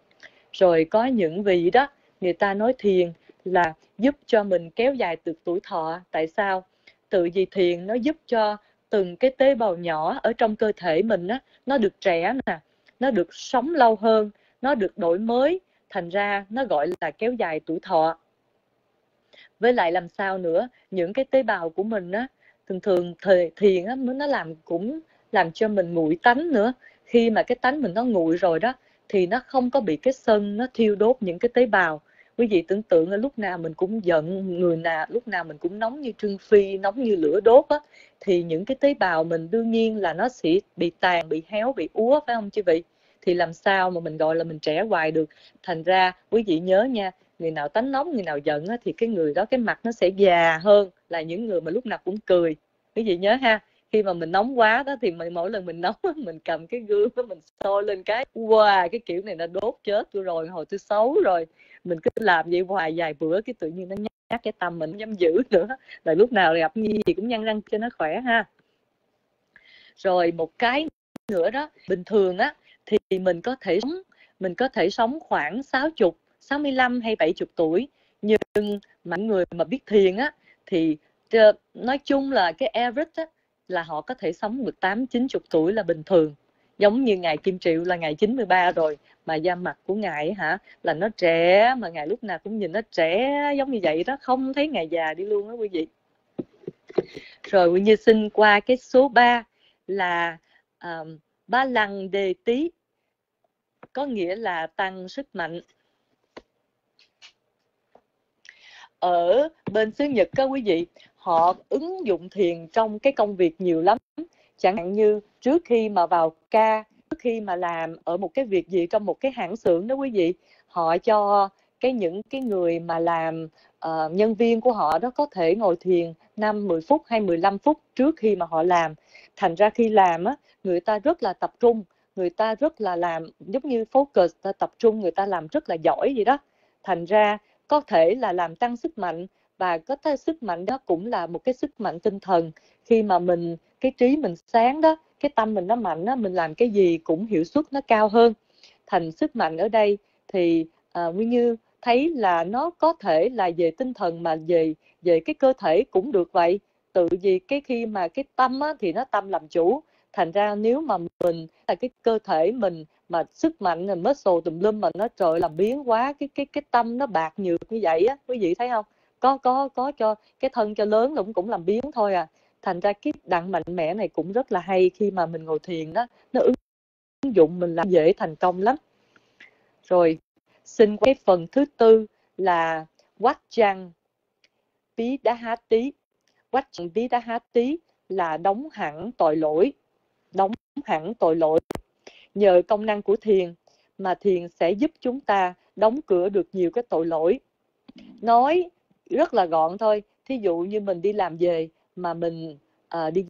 Rồi có những vị đó, người ta nói thiền là giúp cho mình kéo dài được tuổi thọ. Tại sao? Tự vì thiền nó giúp cho từng cái tế bào nhỏ ở trong cơ thể mình á, nó được trẻ nè, nó được sống lâu hơn, nó được đổi mới, thành ra nó gọi là kéo dài tuổi thọ. Với lại làm sao nữa, những cái tế bào của mình á thường thường thì, thiền á, nó làm cũng làm cho mình nguội tánh nữa. Khi mà cái tánh mình nó nguội rồi đó, thì nó không có bị cái sân nó thiêu đốt những cái tế bào. Quý vị tưởng tượng là lúc nào mình cũng giận người nào lúc nào mình cũng nóng như trương phi, nóng như lửa đốt á, thì những cái tế bào mình đương nhiên là nó sẽ bị tàn, bị héo, bị úa, phải không chứ vị? Thì làm sao mà mình, gọi là, mình trẻ hoài được? Thành ra, quý vị nhớ nha người nào tánh nóng người nào giận á, thì cái người đó cái mặt nó sẽ già hơn là những người mà lúc nào cũng cười. Quý vị nhớ ha khi mà mình nóng quá đó thì mình mỗi lần mình nóng mình cầm cái gương đó mình soi lên cái wow cái kiểu này nó đốt chết tôi rồi hồi tôi xấu rồi. Mình cứ làm vậy hoài vài bữa cái tự nhiên nó nhắc cái tâm mình dám giữ nữa. Là lúc nào gặp gì cũng nhăn răng cho nó khỏe ha. Rồi một cái nữa đó bình thường á thì mình có thể sống mình có thể sống khoảng 60 65 hay 70 tuổi. Nhưng mà người mà biết thiền á thì ờ, nói chung là cái average á, là họ có thể sống được 8 90 tuổi là bình thường. Giống như ngài Kim Triệu là ngày 93 rồi mà da mặt của ngài hả là nó trẻ mà ngài lúc nào cũng nhìn nó trẻ giống như vậy đó không thấy ngài già đi luôn đó quý vị. Rồi như xin qua cái số 3 là um, ba lần đề tí có nghĩa là tăng sức mạnh. Ở bên xứ Nhật các quý vị. Họ ứng dụng thiền trong cái công việc nhiều lắm. Chẳng hạn như trước khi mà vào ca trước khi mà làm ở một cái việc gì trong một cái hãng xưởng đó quý vị họ cho cái những cái người mà làm uh, nhân viên của họ đó có thể ngồi thiền 5 10 phút hay 15 phút trước khi mà họ làm. Thành ra khi làm á người ta rất là tập trung người ta rất là làm giống như focus ta tập trung người ta làm rất là giỏi vậy đó. Thành ra có thể là làm tăng sức mạnh và có thể sức mạnh đó cũng là một cái sức mạnh tinh thần. Khi mà mình cái trí mình sáng đó cái tâm mình nó mạnh đó mình làm cái gì cũng hiệu suất nó cao hơn. Thành sức mạnh ở đây thì à, nguyên như thấy là nó có thể là về tinh thần mà về về cái cơ thể cũng được vậy. Tự vì cái khi mà cái tâm á, thì nó tâm làm chủ. Thành ra nếu mà mình là cái cơ thể mình mà sức mạnh là muscle tùm lum mà nó trời làm biến quá, cái cái cái tâm nó bạc nhược như vậy á, quý vị thấy không? Có có có cho, cái thân cho lớn cũng cũng làm biến thôi à. Thành ra cái đặng mạnh mẽ này cũng rất là hay khi mà mình ngồi thiền đó, nó ứng dụng mình làm dễ thành công lắm. Rồi, xin cái phần thứ tư là quát chăng bí đá há tí. Quách bí đá há tí là đóng hẳn tội lỗi, đóng hẳn tội lỗi nhờ công năng của thiền mà thiền sẽ giúp chúng ta đóng cửa được nhiều cái tội lỗi. Nói rất là gọn thôi thí dụ như mình đi làm về mà mình à, đi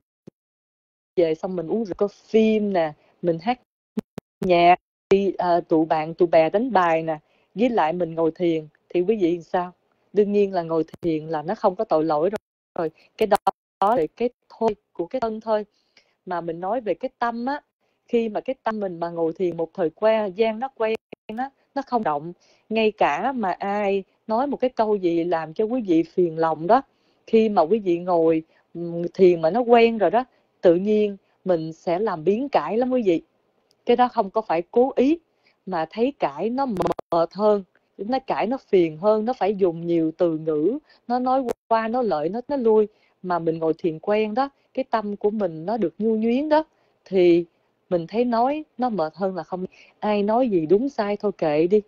về xong mình uống rượu có phim nè mình hát nhạc đi à, tụ bạn tụ bè đánh bài nè với lại mình ngồi thiền thì quý vị sao? Đương nhiên là ngồi thiền là nó không có tội lỗi rồi, rồi. cái đó là cái thôi của cái thân thôi. Mà mình nói về cái tâm á khi mà cái tâm mình mà ngồi thiền một thời qua, gian nó quen nó nó không động. Ngay cả mà ai nói một cái câu gì làm cho quý vị phiền lòng đó, khi mà quý vị ngồi thiền mà nó quen rồi đó, tự nhiên mình sẽ làm biến cãi lắm quý vị. Cái đó không có phải cố ý, mà thấy cãi nó mệt hơn, nó cãi nó phiền hơn, nó phải dùng nhiều từ ngữ, nó nói qua, nó lợi, nó nó lui. Mà mình ngồi thiền quen đó, cái tâm của mình nó được nhu nhuyến đó, thì mình thấy nói nó mệt hơn là không. Ai nói gì đúng sai thôi kệ đi.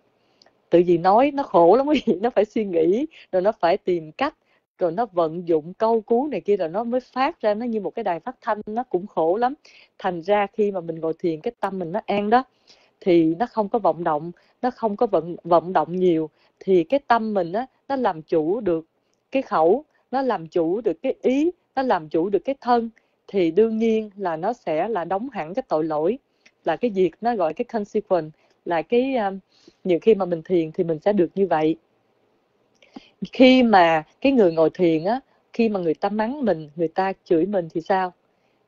Tự vì nói nó khổ lắm quý vị nó phải suy nghĩ, rồi nó phải tìm cách, rồi nó vận dụng câu cú này kia, rồi nó mới phát ra nó như một cái đài phát thanh, nó cũng khổ lắm. Thành ra khi mà mình ngồi thiền, cái tâm mình nó an đó, thì nó không có vọng động, nó không có vận vọng động nhiều, thì cái tâm mình á, nó làm chủ được cái khẩu, nó làm chủ được cái ý, nó làm chủ được cái thân thì đương nhiên là nó sẽ là đóng hẳn cái tội lỗi là cái việc nó gọi cái consequence là cái um, nhiều khi mà mình thiền thì mình sẽ được như vậy. Khi mà cái người ngồi thiền á khi mà người ta mắng mình người ta chửi mình thì sao?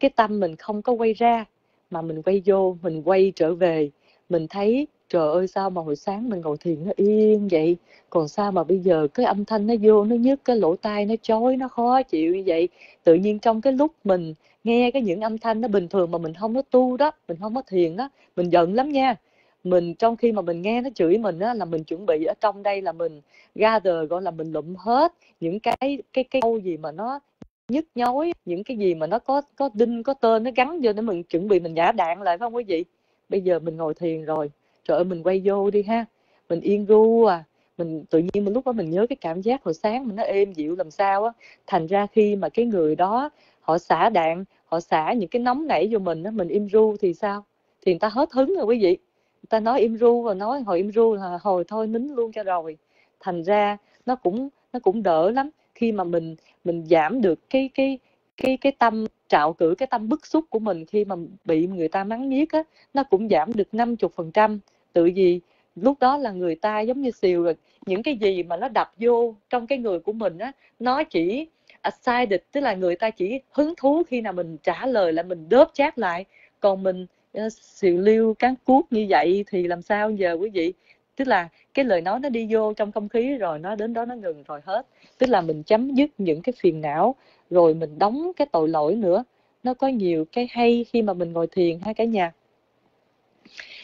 Cái tâm mình không có quay ra mà mình quay vô mình quay trở về. Mình thấy trời ơi sao mà hồi sáng mình ngồi thiền nó yên vậy? Còn sao mà bây giờ cái âm thanh nó vô nó nhức cái lỗ tai nó chói nó khó chịu như vậy? Tự nhiên trong cái lúc mình nghe cái những âm thanh nó bình thường mà mình không có tu đó, mình không có thiền đó mình giận lắm nha. Mình trong khi mà mình nghe nó chửi mình á là mình chuẩn bị ở trong đây là mình gather, gọi là mình lụm hết những cái cái cái câu gì mà nó nhức nhối, những cái gì mà nó có có đinh, có tên nó gắn vô để mình chuẩn bị mình nhả đạn lại phải không quý vị? Bây giờ mình ngồi thiền rồi, trời ơi mình quay vô đi ha. Mình yên ru à mình tự nhiên mình lúc đó mình nhớ cái cảm giác hồi sáng mình nó êm dịu làm sao á. Thành ra khi mà cái người đó họ xả đạn họ xả những cái nóng nảy vô mình đó, mình im ru thì sao? Thì người ta hết hứng rồi quý vị. Người ta nói im ru và nói hồi im ru là hồi thôi nín luôn cho rồi. Thành ra nó cũng nó cũng đỡ lắm. Khi mà mình mình giảm được cái cái cái cái tâm trạo cử cái tâm bức xúc của mình khi mà bị người ta mắng nhiếc á nó cũng giảm được 50% tự vì lúc đó là người ta giống như xìu rồi những cái gì mà nó đập vô trong cái người của mình á nó chỉ excited tức là người ta chỉ hứng thú khi nào mình trả lời là mình đớp chát lại. Còn mình ờ, uh, xìu lưu cán cuốc như vậy thì làm sao giờ quý vị? Tức là cái lời nói nó đi vô trong không khí rồi nó đến đó nó ngừng rồi hết. Tức là mình chấm dứt những cái phiền não rồi mình đóng cái tội lỗi nữa. Nó có nhiều cái hay khi mà mình ngồi thiền hai cả nhà.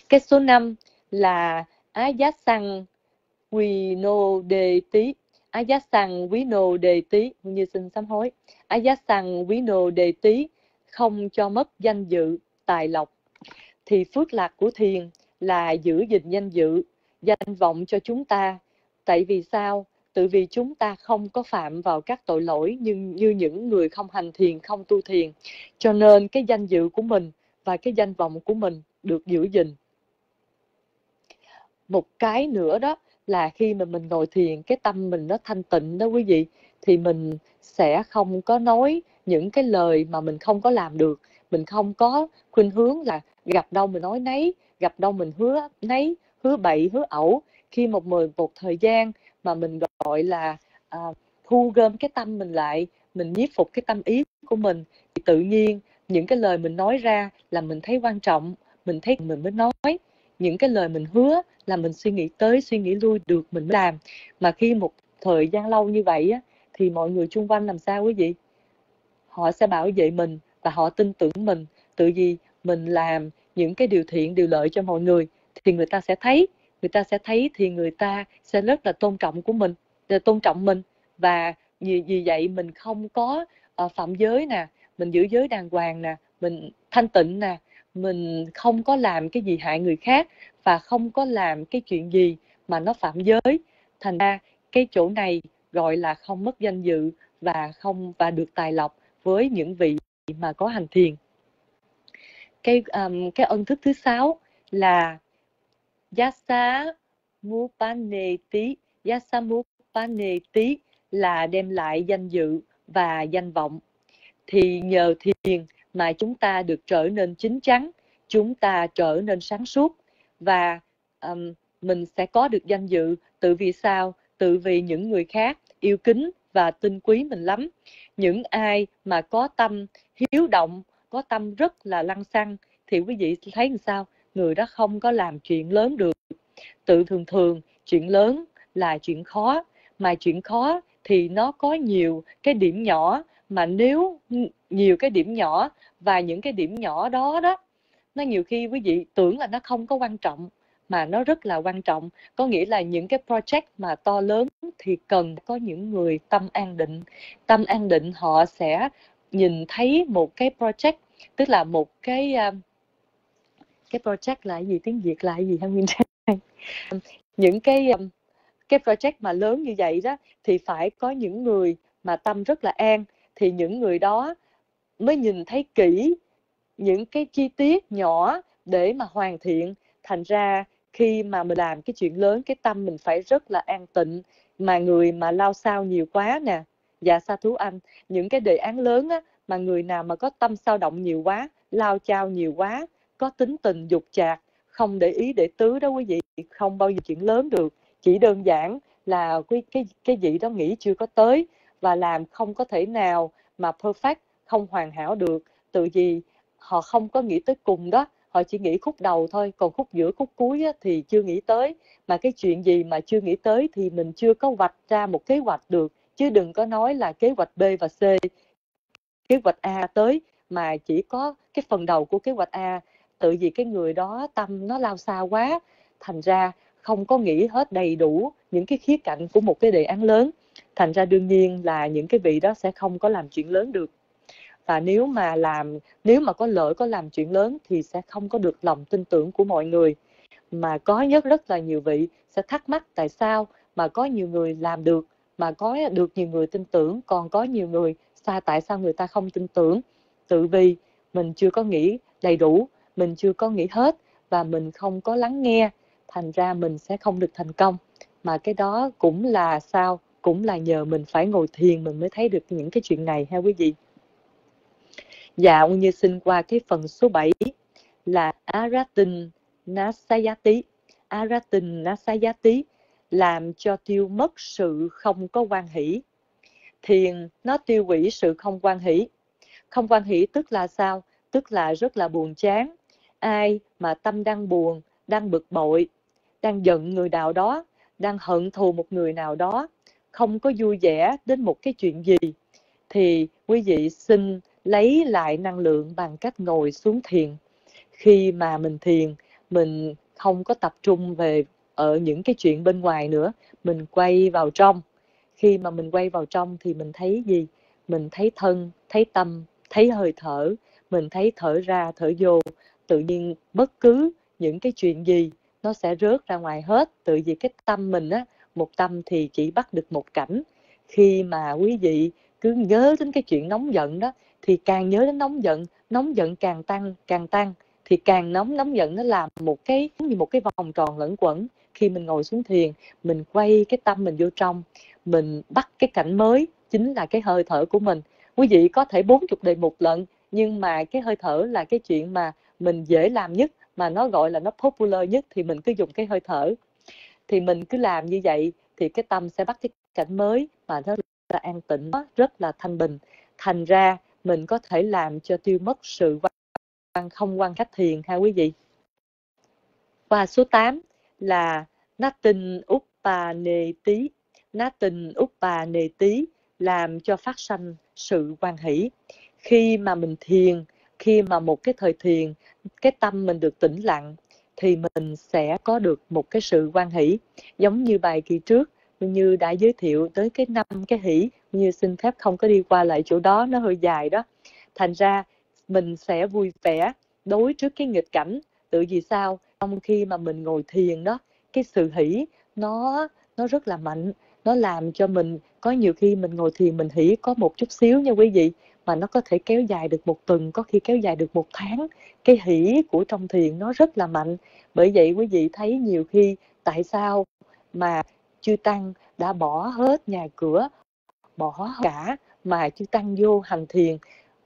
Cái số 5 là á giá xăng quy nô đề tí á giá quý nô đề tí như xin sám hối. Á giá quý nô đề tí, không cho mất danh dự, tài lộc. Thì phước lạc của thiền là giữ gìn danh dự, danh vọng cho chúng ta. Tại vì sao? Tự vì chúng ta không có phạm vào các tội lỗi như như những người không hành thiền, không tu thiền. Cho nên cái danh dự của mình và cái danh vọng của mình được giữ gìn. Một cái nữa đó là khi mà mình ngồi thiền cái tâm mình nó thanh tịnh đó quý vị thì mình sẽ không có nói những cái lời mà mình không có làm được. Mình không có khuynh hướng là gặp đâu mình nói nấy gặp đâu mình hứa nấy hứa bậy hứa ẩu. Khi một mười một thời gian mà mình gọi là à, thu gom cái tâm mình lại mình nhiếp phục cái tâm ý của mình thì tự nhiên những cái lời mình nói ra là mình thấy quan trọng mình thấy mình mới nói những cái lời mình hứa là mình suy nghĩ tới suy nghĩ lui được mình mới làm. Mà khi một thời gian lâu như vậy á, thì mọi người chung quanh làm sao quý vị? Họ sẽ bảo vệ mình và họ tin tưởng mình. Tự vì mình làm những cái điều thiện điều lợi cho mọi người thì người ta sẽ thấy. Người ta sẽ thấy thì người ta sẽ rất là tôn trọng của mình tôn trọng mình. Và vì, vì vậy mình không có uh, phạm giới nè mình giữ giới đàng hoàng nè mình thanh tịnh nè mình không có làm cái gì hại người khác và không có làm cái chuyện gì mà nó phạm giới. Thành ra cái chỗ này gọi là không mất danh dự và không và được tài lộc với những vị mà có hành thiền. Cái um, cái ân thức thứ sáu là yasa mupaneti yasa mupaneti là đem lại danh dự và danh vọng. Thì nhờ thiền mà chúng ta được trở nên chín chắn chúng ta trở nên sáng suốt. Và um, mình sẽ có được danh dự tự vì sao tự vì những người khác yêu kính và tin quý mình lắm. Những ai mà có tâm hiếu động có tâm rất là lăng xăng thì quý vị thấy làm sao? Người đó không có làm chuyện lớn được. Tự thường thường chuyện lớn là chuyện khó. Mà chuyện khó thì nó có nhiều cái điểm nhỏ. Mà nếu nhiều cái điểm nhỏ và những cái điểm nhỏ đó đó, nó nhiều khi quý vị tưởng là nó không có quan trọng, mà nó rất là quan trọng. Có nghĩa là những cái project mà to lớn thì cần có những người tâm an định. Tâm an định họ sẽ nhìn thấy một cái project, tức là một cái à, cái project là gì? Tiếng việt là gì không nguyên những cái à, cái project mà lớn như vậy đó, thì phải có những người mà tâm rất là an. Thì những người đó mới nhìn thấy kỹ những cái chi tiết nhỏ để mà hoàn thiện. Thành ra khi mà mình làm cái chuyện lớn, cái tâm mình phải rất là an tịnh. Mà người mà lao sao nhiều quá nè dạ sa thú anh, những cái đề án lớn á, mà người nào mà có tâm sao động nhiều quá, lao chao nhiều quá, có tính tình dục chạc, không để ý để tứ đó quý vị, không bao giờ chuyện lớn được. Chỉ đơn giản là cái cái cái gì đó nghĩ chưa có tới và làm không có thể nào mà perfect không hoàn hảo được tự vì họ không có nghĩ tới cùng đó họ chỉ nghĩ khúc đầu thôi còn khúc giữa khúc cuối á, thì chưa nghĩ tới. Mà cái chuyện gì mà chưa nghĩ tới thì mình chưa có vạch ra một kế hoạch được chứ đừng có nói là kế hoạch B và C kế hoạch A tới mà chỉ có cái phần đầu của kế hoạch A. Tự vì cái người đó tâm nó lao xa quá thành ra không có nghĩ hết đầy đủ những cái khía cạnh của một cái đề án lớn. Thành ra đương nhiên là những cái vị đó sẽ không có làm chuyện lớn được và nếu mà làm, nếu mà có lỡ có làm chuyện lớn thì sẽ không có được lòng tin tưởng của mọi người. Mà có nhất rất là nhiều vị sẽ thắc mắc tại sao mà có nhiều người làm được, mà có được nhiều người tin tưởng, còn có nhiều người sao tại sao người ta không tin tưởng. Tự vì mình chưa có nghĩ đầy đủ, mình chưa có nghĩ hết và mình không có lắng nghe, thành ra mình sẽ không được thành công. Mà cái đó cũng là sao? Cũng là nhờ mình phải ngồi thiền mình mới thấy được những cái chuyện này, ha quý vị? Dạ, ông như xin qua cái phần số 7 là Aratin Nasayati. Aratin Nasayati làm cho tiêu mất sự không có quan hỷ. Thiền nó tiêu hủy sự không quan hỷ. Không quan hỷ tức là sao? Tức là rất là buồn chán. Ai mà tâm đang buồn, đang bực bội, đang giận người nào đó, đang hận thù một người nào đó, không có vui vẻ đến một cái chuyện gì, thì quý vị xin lấy lại năng lượng bằng cách ngồi xuống thiền. Khi mà mình thiền, mình không có tập trung về ở những cái chuyện bên ngoài nữa, mình quay vào trong. Khi mà mình quay vào trong thì mình thấy gì? Mình thấy thân, thấy tâm, thấy hơi thở. Mình thấy thở ra, thở vô. Tự nhiên bất cứ những cái chuyện gì, nó sẽ rớt ra ngoài hết. Tự vì cái tâm mình á, một tâm thì chỉ bắt được một cảnh. Khi mà quý vị cứ nhớ đến cái chuyện nóng giận đó thì càng nhớ đến nóng giận nóng giận càng tăng càng tăng thì càng nóng nóng giận nó làm một cái như một cái vòng tròn lẫn quẩn. Khi mình ngồi xuống thiền mình quay cái tâm mình vô trong mình bắt cái cảnh mới chính là cái hơi thở của mình. Quý vị có thể bốn chục đề một lận nhưng mà cái hơi thở là cái chuyện mà mình dễ làm nhất mà nó gọi là nó popular nhất thì mình cứ dùng cái hơi thở. Thì mình cứ làm như vậy thì cái tâm sẽ bắt cái cảnh mới mà nó là an tĩnh, rất là thanh bình. Thành ra mình có thể làm cho tiêu mất sự quan không quan cách thiền ha quý vị. Và số 8 là Natin bà Natin tí làm cho phát sanh sự quan hỷ. Khi mà mình thiền, khi mà một cái thời thiền, cái tâm mình được tĩnh lặng thì mình sẽ có được một cái sự quan hỷ. Giống như bài kỳ trước, như đã giới thiệu tới cái năm cái hỷ như xin phép không có đi qua lại chỗ đó, nó hơi dài đó. Thành ra mình sẽ vui vẻ đối trước cái nghịch cảnh. Tự vì sao? Trong khi mà mình ngồi thiền đó, cái sự hỷ nó nó rất là mạnh. Nó làm cho mình, có nhiều khi mình ngồi thiền mình hỉ có một chút xíu nha quý vị, mà nó có thể kéo dài được một tuần, có khi kéo dài được một tháng. Cái hỉ của trong thiền nó rất là mạnh. Bởi vậy quý vị thấy nhiều khi tại sao mà chư tăng đã bỏ hết nhà cửa bỏ cả mà chư tăng vô hành thiền.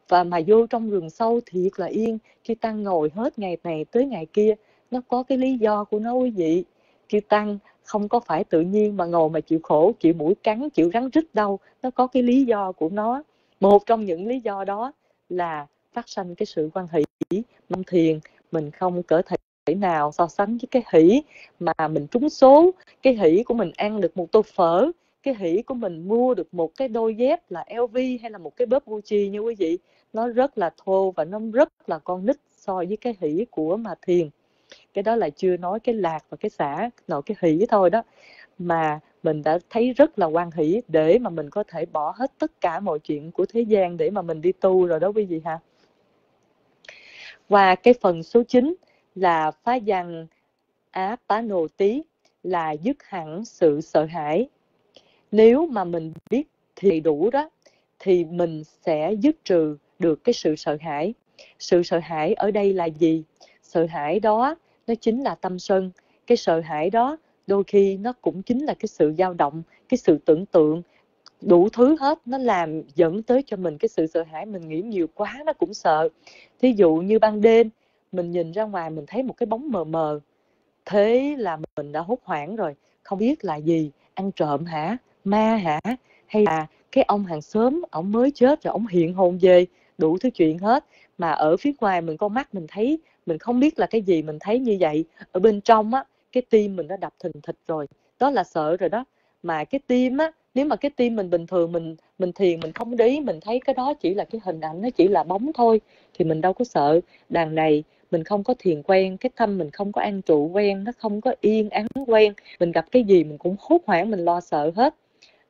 Và mà vô trong rừng sâu thiệt là yên, chư tăng ngồi hết ngày này tới ngày kia. Nó có cái lý do của nó quý vị. Chư tăng không có phải tự nhiên mà ngồi mà chịu khổ, chịu mũi cắn, chịu rắn rít đâu. Nó có cái lý do của nó. Một trong những lý do đó là phát sinh cái sự quan hỷ, mong thiền. Mình không cỡ thể nào so sánh với cái hỷ mà mình trúng số. Cái hỷ của mình ăn được một tô phở cái hỷ của mình mua được một cái đôi dép là LV hay là một cái bóp Gucci như quý vị. Nó rất là thô và nó rất là con nít so với cái hỷ của mà thiền. Cái đó là chưa nói cái lạc và cái xả nội cái hỷ thôi đó. Mà mình đã thấy rất là quan hỷ để mà mình có thể bỏ hết tất cả mọi chuyện của thế gian để mà mình đi tu rồi đó quý vị ha. Và cái phần số 9 là phá dằn á pá nô tí là dứt hẳn sự sợ hãi nếu mà mình biết thì đủ đó, thì mình sẽ dứt trừ được cái sự sợ hãi. Sự sợ hãi ở đây là gì? Sợ hãi đó nó chính là tâm sân. Cái sợ hãi đó đôi khi nó cũng chính là cái sự dao động, cái sự tưởng tượng. Đủ thứ hết nó làm dẫn tới cho mình cái sự sợ hãi. Mình nghĩ nhiều quá nó cũng sợ. Thí dụ như ban đêm, mình nhìn ra ngoài mình thấy một cái bóng mờ mờ. Thế là mình đã hốt hoảng rồi. Không biết là gì? Ăn trộm hả? Ma hả? Hay là cái ông hàng xóm, ông mới chết rồi ông hiện hồn về đủ thứ chuyện hết. Mà ở phía ngoài mình con mắt mình thấy, mình không biết là cái gì mình thấy như vậy. Ở bên trong á, cái tim mình nó đập thình thịch rồi, đó là sợ rồi đó. Mà cái tim á, nếu mà cái tim mình bình thường mình mình thiền mình không để ý, mình thấy cái đó chỉ là cái hình ảnh, nó chỉ là bóng thôi, thì mình đâu có sợ. Đàn này mình không có thiền quen, cái tâm mình không có an trụ quen, nó không có yên ắng quen. Mình gặp cái gì mình cũng hốt hoảng, mình lo sợ hết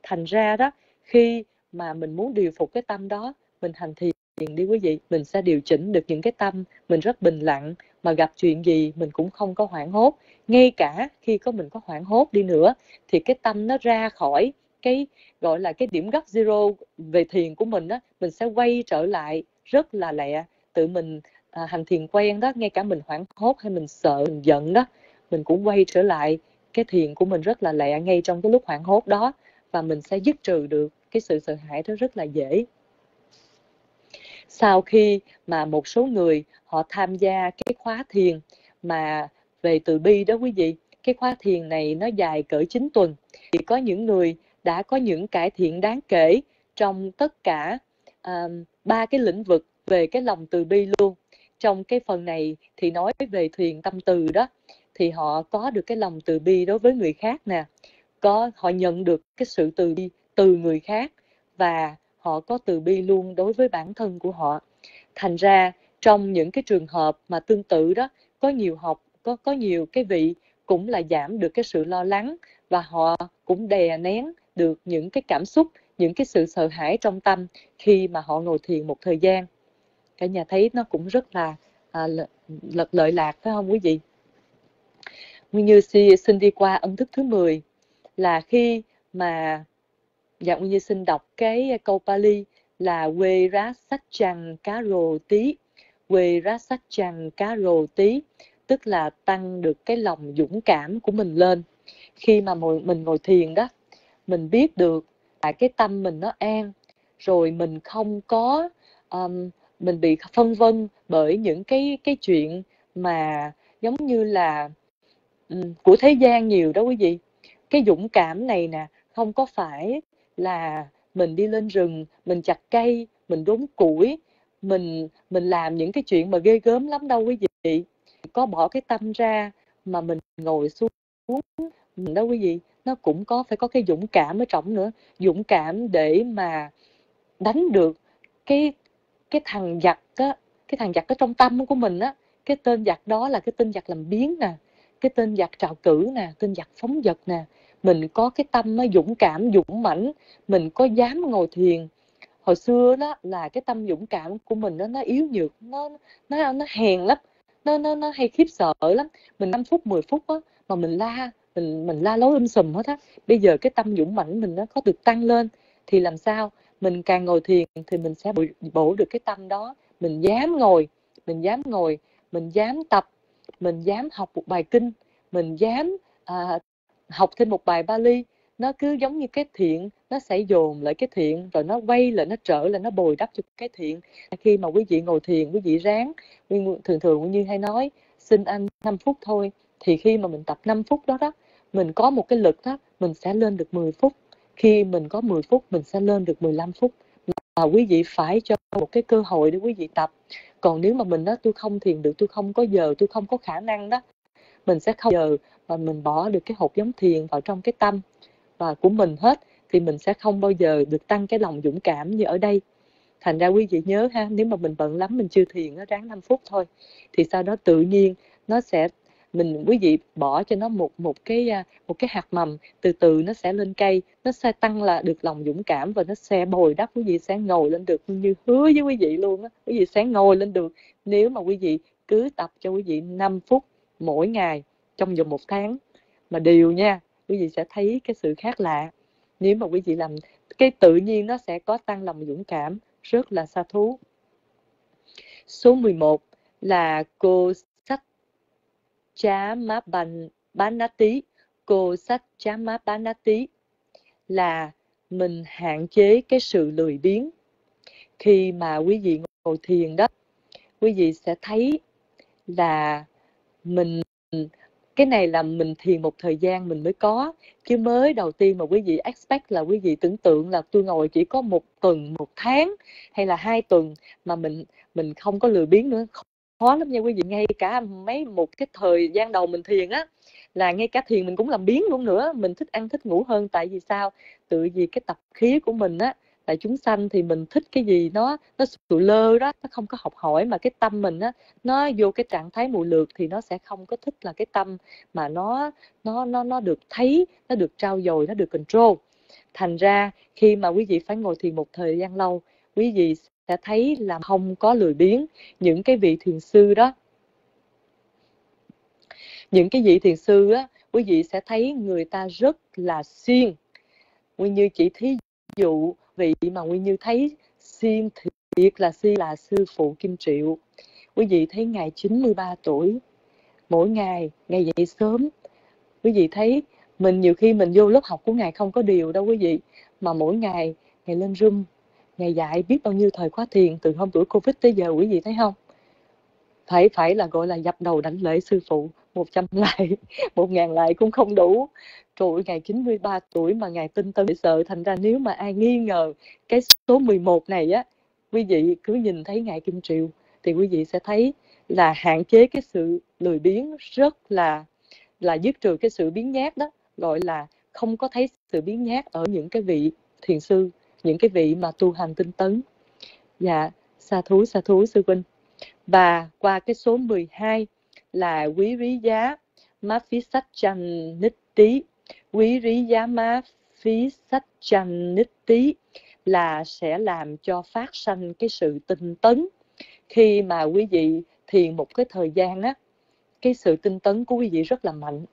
thành ra đó khi mà mình muốn điều phục cái tâm đó mình hành thiền đi quý vị mình sẽ điều chỉnh được những cái tâm mình rất bình lặng. Mà gặp chuyện gì mình cũng không có hoảng hốt. Ngay cả khi có mình có hoảng hốt đi nữa thì cái tâm nó ra khỏi cái gọi là cái điểm gốc zero về thiền của mình đó mình sẽ quay trở lại rất là lẹ. Tự mình à, hành thiền quen đó ngay cả mình hoảng hốt hay mình sợ mình giận đó mình cũng quay trở lại cái thiền của mình rất là lẹ ngay trong cái lúc hoảng hốt đó và mình sẽ dứt trừ được cái sự sợ hãi đó rất là dễ. Sau khi mà một số người họ tham gia cái khóa thiền mà về từ bi đó quý vị cái khóa thiền này nó dài cỡ 9 tuần thì có những người đã có những cải thiện đáng kể trong tất cả ba uh, cái lĩnh vực về cái lòng từ bi luôn. Trong cái phần này thì nói về thiền tâm từ đó thì họ có được cái lòng từ bi đối với người khác nè có họ nhận được cái sự từ bi từ người khác và họ có từ bi luôn đối với bản thân của họ. Thành ra trong những cái trường hợp mà tương tự đó có nhiều học có có nhiều cái vị cũng là giảm được cái sự lo lắng và họ cũng đè nén được những cái cảm xúc những cái sự sợ hãi trong tâm khi mà họ ngồi thiền một thời gian. Cả nhà thấy nó cũng rất là à, lật lợi lạc phải không quý vị? Nguyên Như xin đi qua ân thức thứ 10 là khi mà dạ Nguyên Như xin đọc cái câu Pali là quê rá sách chằng cá rồ tí quê rá sách chằng cá rồ tí tức là tăng được cái lòng dũng cảm của mình lên. Khi mà mình ngồi thiền đó mình biết được là cái tâm mình nó an rồi mình không có um, mình bị phân vân bởi những cái cái chuyện mà giống như là um, của thế gian nhiều đó quý vị cái dũng cảm này nè, không có phải là mình đi lên rừng, mình chặt cây, mình đốn củi, mình mình làm những cái chuyện mà ghê gớm lắm đâu quý vị. Có bỏ cái tâm ra mà mình ngồi xuống, mình đâu quý vị, nó cũng có, phải có cái dũng cảm ở trong nữa. Dũng cảm để mà đánh được cái cái thằng giặc á, cái thằng giặc ở trong tâm của mình á. Cái tên giặc đó là cái tên giặc làm biến nè, cái tên giặc trào cử nè, tên giặc phóng vật nè mình có cái tâm nó dũng cảm dũng mãnh mình có dám ngồi thiền. Hồi xưa đó là cái tâm dũng cảm của mình nó nó yếu nhược nó nó nó hèn lắm nó nó nó hay khiếp sợ lắm. Mình 5 phút 10 phút á mà mình la mình mình la lối um sùm hết á. Bây giờ cái tâm dũng mãnh mình nó có được tăng lên thì làm sao? Mình càng ngồi thiền thì mình sẽ bổ, bổ được cái tâm đó. Mình dám ngồi mình dám ngồi mình dám tập mình dám học một bài kinh mình dám à, học thêm một bài Bali, nó cứ giống như cái thiện, nó sẽ dồn lại cái thiện rồi nó quay lại, nó trở lại, nó bồi đắp cho cái thiện. Khi mà quý vị ngồi thiền, quý vị ráng thường thường như hay nói, xin anh 5 phút thôi. Thì khi mà mình tập 5 phút đó đó, mình có một cái lực đó, mình sẽ lên được 10 phút. Khi mình có 10 phút, mình sẽ lên được 15 phút. Mà quý vị phải cho một cái cơ hội để quý vị tập. Còn nếu mà mình đó tôi không thiền được, tôi không có giờ, tôi không có khả năng đó mình sẽ không giờ và mình bỏ được cái hộp giống thiền vào trong cái tâm và của mình hết, thì mình sẽ không bao giờ được tăng cái lòng dũng cảm như ở đây. Thành ra quý vị nhớ ha, nếu mà mình bận lắm, mình chưa thiền nó ráng 5 phút thôi, thì sau đó tự nhiên nó sẽ, mình, quý vị bỏ cho nó một một cái à, một cái hạt mầm, từ từ nó sẽ lên cây, nó sẽ tăng là được lòng dũng cảm và nó sẽ bồi đắp, quý vị sẽ ngồi lên được như hứa với quý vị luôn á. Quý vị sẽ ngồi lên được, nếu mà quý vị cứ tập cho quý vị 5 phút mỗi ngày trong vòng một tháng. Mà đều nha, quý vị sẽ thấy cái sự khác lạ. Nếu mà quý vị làm, cái tự nhiên nó sẽ có tăng lòng dũng cảm, rất là xa thú. Số 11 là cô sách chá má bành bán ná tí cô sách chá má bán ná tí là mình hạn chế cái sự lười biếng. Khi mà quý vị ngồi thiền đó, quý vị sẽ thấy là mình, cái này là mình thiền một thời gian mình mới có, chứ mới đầu tiên mà quý vị expect là quý vị tưởng tượng là tôi ngồi chỉ có một tuần, một tháng hay là hai tuần mà mình mình không có lười biếng nữa. Khó lắm nha quý vị, ngay cả mấy một cái thời gian đầu mình thiền á, là ngay cả thiền mình cũng làm biến luôn nữa. Mình thích ăn, thích ngủ hơn, tại vì sao? Tự vì cái tập khí của mình á tại chúng sanh thì mình thích cái gì nó nó sự lơ đó, nó không có học hỏi mà cái tâm mình á, nó vô cái trạng thái mù lược thì nó sẽ không có thích là cái tâm mà nó nó nó nó được thấy, nó được trao dồi, nó được control. Thành ra khi mà quý vị phải ngồi thiền một thời gian lâu, quý vị sẽ thấy là không có lười biếng những cái vị thiền sư đó. Những cái vị thiền sư á, quý vị sẽ thấy người ta rất là siêng. Nguyên như chỉ thí dụ vị mà nguyên như thấy siêng thiệt là si là sư phụ kim triệu. Quý vị thấy ngài 93 tuổi. Mỗi ngày ngày dậy sớm, quý vị thấy mình nhiều khi mình vô lớp học của ngài không có điều đâu quý vị, mà mỗi ngày ngày lên room, ngày dạy biết bao nhiêu thời khóa thiền từ hôm tuổi covid tới giờ, quý vị thấy không? Phải phải là, gọi là, dập đầu đánh lễ sư phụ 100 lại, một ngàn lại cũng không đủ. Trời ngày 93 tuổi mà ngày tinh tấn sợ, thành ra nếu mà ai nghi ngờ cái số 11 này á, quý vị cứ nhìn thấy ngài Kim Triệu thì quý vị sẽ thấy là hạn chế cái sự lười biếng rất là là dứt trừ cái sự biến nhát đó, gọi là không có thấy sự biến nhát ở những cái vị thiền sư, những cái vị mà tu hành tinh tấn. Dạ sa thú sa thú sư huynh và qua cái số 12 là quý rí giá má phí sách chanh nít tí quý rí giá má phí sách chanh nít tí là sẽ làm cho phát sanh cái sự tinh tấn. Khi mà quý vị thiền một cái thời gian á, cái sự tinh tấn của quý vị rất là mạnh.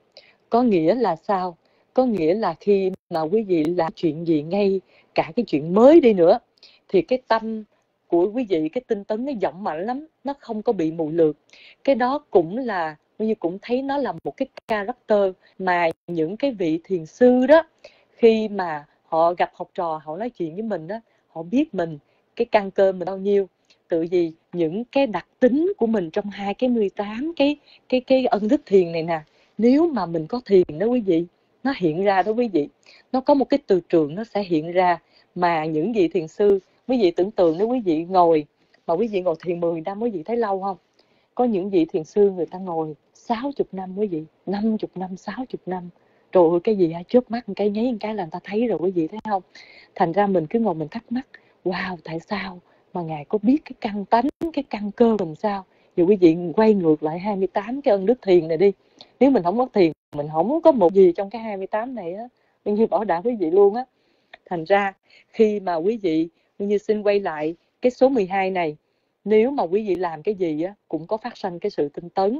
Có nghĩa là sao? Có nghĩa là khi mà quý vị làm chuyện gì ngay cả cái chuyện mới đi nữa, thì cái tâm của quý vị, cái tinh tấn nó giọng mạnh lắm, nó không có bị mù lượt cái đó cũng là như cũng thấy nó là một cái character mà những cái vị thiền sư đó, khi mà họ gặp học trò, họ nói chuyện với mình đó họ biết mình, cái căn cơ mình bao nhiêu. Tự vì những cái đặc tính của mình trong hai cái 18 cái cái cái ân đức thiền này nè, nếu mà mình có thiền đó quý vị, nó hiện ra đó quý vị. Nó có một cái từ trường nó sẽ hiện ra mà những vị thiền sư quý vị tưởng tượng nếu quý vị ngồi, mà quý vị ngồi thiền 10 năm, quý vị thấy lâu không? Có những vị thiền sư người ta ngồi 60 năm, quý vị 50 năm 60 năm. Rồi cái gì trước mắt một cái, nháy một cái là người ta thấy rồi, quý vị thấy không? Thành ra mình cứ ngồi mình thắc mắc, wow, tại sao mà ngài có biết cái căn tánh, cái căn cơ làm sao? Thì quý vị quay ngược lại 28 cái ân đức thiền này đi. Nếu mình không có thiền, mình không có một gì trong cái 28 này á. Như bảo đảm quý vị luôn á. Thành ra khi mà quý vị như xin quay lại cái số 12 này. Nếu mà quý vị làm cái gì á, cũng có phát sinh cái sự tinh tấn.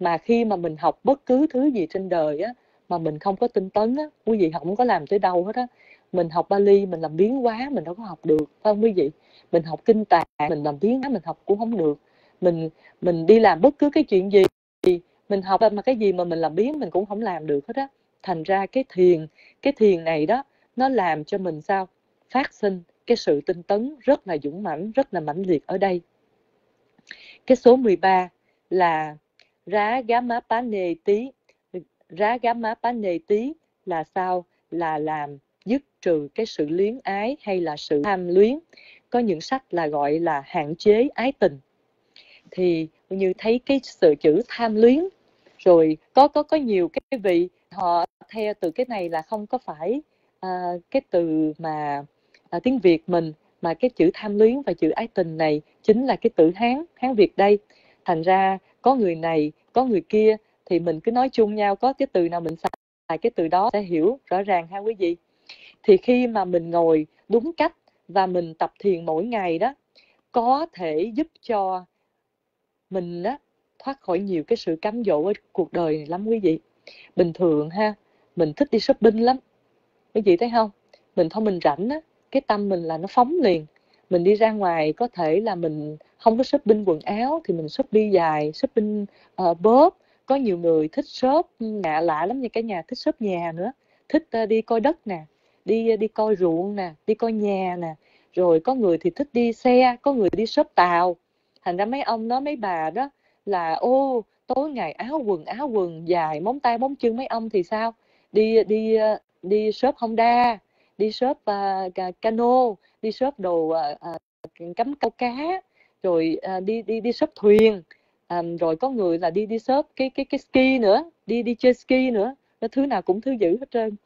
Mà khi mà mình học bất cứ thứ gì trên đời á, mà mình không có tinh tấn á, quý vị không có làm tới đâu hết á. Mình học Bali, mình làm biến quá mình đâu có học được, phải không quý vị? Mình học kinh tạng, mình làm biến hóa, mình học cũng không được. Mình mình đi làm bất cứ cái chuyện gì, mình học mà cái gì mà mình làm biến mình cũng không làm được hết á. Thành ra cái thiền cái thiền này đó, nó làm cho mình sao? Phát sinh cái sự tinh tấn rất là dũng mãnh rất là mãnh liệt ở đây. Cái số 13 là rá gá má pá nề tí. Rá gá má pá nề tí là sao? Là làm dứt trừ cái sự luyến ái hay là sự tham luyến. Có những sách là gọi là hạn chế ái tình. Thì như thấy cái sự chữ tham luyến rồi có có có nhiều cái vị họ theo từ cái này là không có phải à, cái từ mà à, tiếng Việt mình mà cái chữ tham luyến và chữ ái tình này chính là cái từ Hán Hán Việt đây. Thành ra có người này có người kia thì mình cứ nói chung nhau có cái từ nào mình xài cái từ đó sẽ hiểu rõ ràng ha quý vị. Thì khi mà mình ngồi đúng cách và mình tập thiền mỗi ngày đó có thể giúp cho mình đó thoát khỏi nhiều cái sự cám dỗ ở cuộc đời này lắm quý vị. Bình thường ha mình thích đi shopping lắm. Quý vị thấy không? Mình thôi mình rảnh á cái tâm mình là nó phóng liền. Mình đi ra ngoài có thể là mình không có shopping quần áo thì mình shopping dài shopping uh, bóp. Có nhiều người thích shop ừ, lạ lạ lắm như cái nhà thích shop nhà nữa. Thích uh, đi coi đất nè đi ờ, đi coi ruộng nè đi coi nhà nè. Rồi có người thì thích đi xe có người đi shop tàu. Thành ra mấy ông nói mấy bà đó là ô tối ngày áo quần áo quần dài móng tay móng chân. Mấy ông thì sao? Đi đi đi shop Honda đi shop uh, cano đi shop đồ uh, cắm câu cá rồi uh, đi đi đi shop thuyền. Um, rồi có người là đi đi shop cái cái cái ski nữa đi đi chơi ski nữa. Nó thứ nào cũng thứ dữ hết trơn.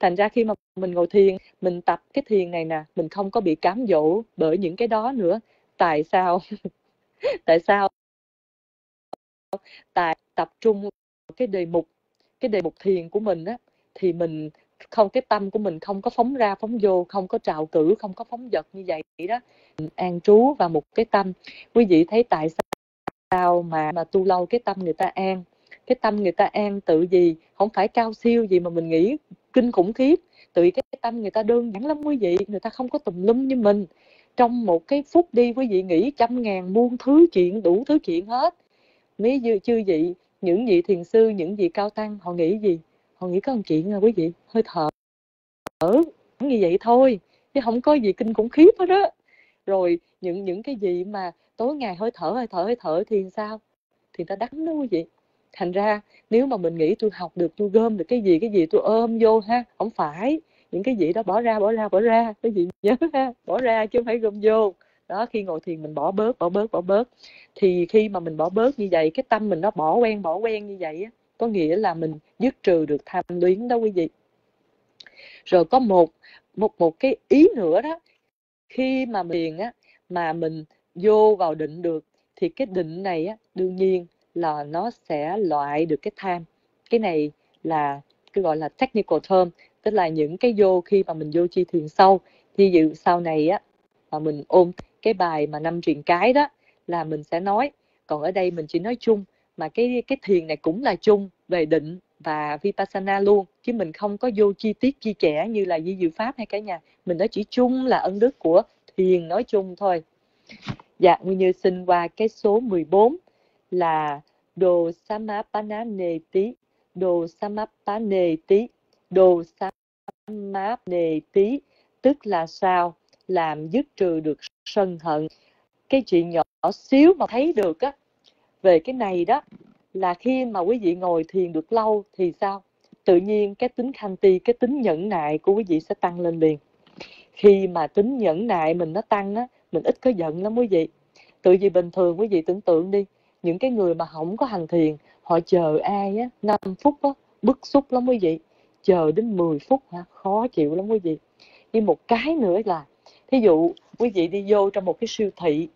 Thành ra khi mà mình ngồi thiền mình tập cái thiền này nè mình không có bị cám dỗ bởi những cái đó nữa. Tại sao? Tại sao? Tại tập trung cái đề mục cái đề mục thiền của mình á thì mình không, cái tâm của mình không có phóng ra, phóng vô, không có trào cử, không có phóng vật như vậy đó. An trú và một cái tâm. Quý vị thấy tại sao mà mà tu lâu cái tâm người ta an? Cái tâm người ta an tự gì? Không phải cao siêu gì mà mình nghĩ kinh khủng khiếp. Tự cái tâm người ta đơn giản lắm quý vị, người ta không có tùm lum như mình. Trong một cái phút đi quý vị nghĩ trăm ngàn muôn thứ chuyện, đủ thứ chuyện hết. Mấy dư chư vị, những vị thiền sư, những vị cao tăng, họ nghĩ gì? Họ nghĩ có một chuyện à quý vị hơi thở thở như vậy thôi, chứ không có gì kinh khủng khiếp hết đó rồi những những cái gì mà tối ngày hơi thở hơi thở hơi thở thì sao? Thì ta đắng đó quý vị. Thành ra nếu mà mình nghĩ tôi học được, tôi gom được cái gì cái gì tôi ôm vô ha không phải. Những cái gì đó bỏ ra bỏ ra bỏ ra cái gì nhớ ha, bỏ ra chứ không phải gom vô. Đó, khi ngồi thiền mình bỏ bớt bỏ bớt bỏ bớt. Thì khi mà mình bỏ bớt như vậy, cái tâm mình nó bỏ quen bỏ quen như vậy á có nghĩa là mình dứt trừ được tham luyến đó quý vị. Rồi có một một một cái ý nữa đó. Khi mà mình á, mà mình vô vào định được, thì cái định này á, đương nhiên là nó sẽ loại được cái tham. Cái này là cái gọi là technical term, tức là những cái vô khi mà mình vô chi thiền sâu. Thì dự sau này á, mà mình ôm cái bài mà năm truyền cái đó, là mình sẽ nói, còn ở đây mình chỉ nói chung mà cái cái thiền này cũng là chung về định và vipassana luôn, chứ mình không có vô chi tiết chi trẻ như là di diệu pháp hay cả nhà. Mình nói chỉ chung là ân đức của thiền nói chung thôi. Dạ nguyên như xin qua cái số 14 là đồ samapana nề tí. Đồ samapane tí. Đồ samapane tí tức là sao? Làm dứt trừ được sân hận. Cái chuyện nhỏ xíu mà thấy được á về cái này đó, là khi mà quý vị ngồi thiền được lâu thì sao? Tự nhiên cái tính khanh ti, cái tính nhẫn nại của quý vị sẽ tăng lên liền. Khi mà tính nhẫn nại mình nó tăng á, mình ít có giận lắm quý vị. Tự vì bình thường quý vị tưởng tượng đi, những cái người mà không có hành thiền, họ chờ ai á 5 phút á, bức xúc lắm quý vị. Chờ đến 10 phút hả, khó chịu lắm quý vị. Nhưng một cái nữa là, thí dụ quý vị đi vô trong một cái siêu thị,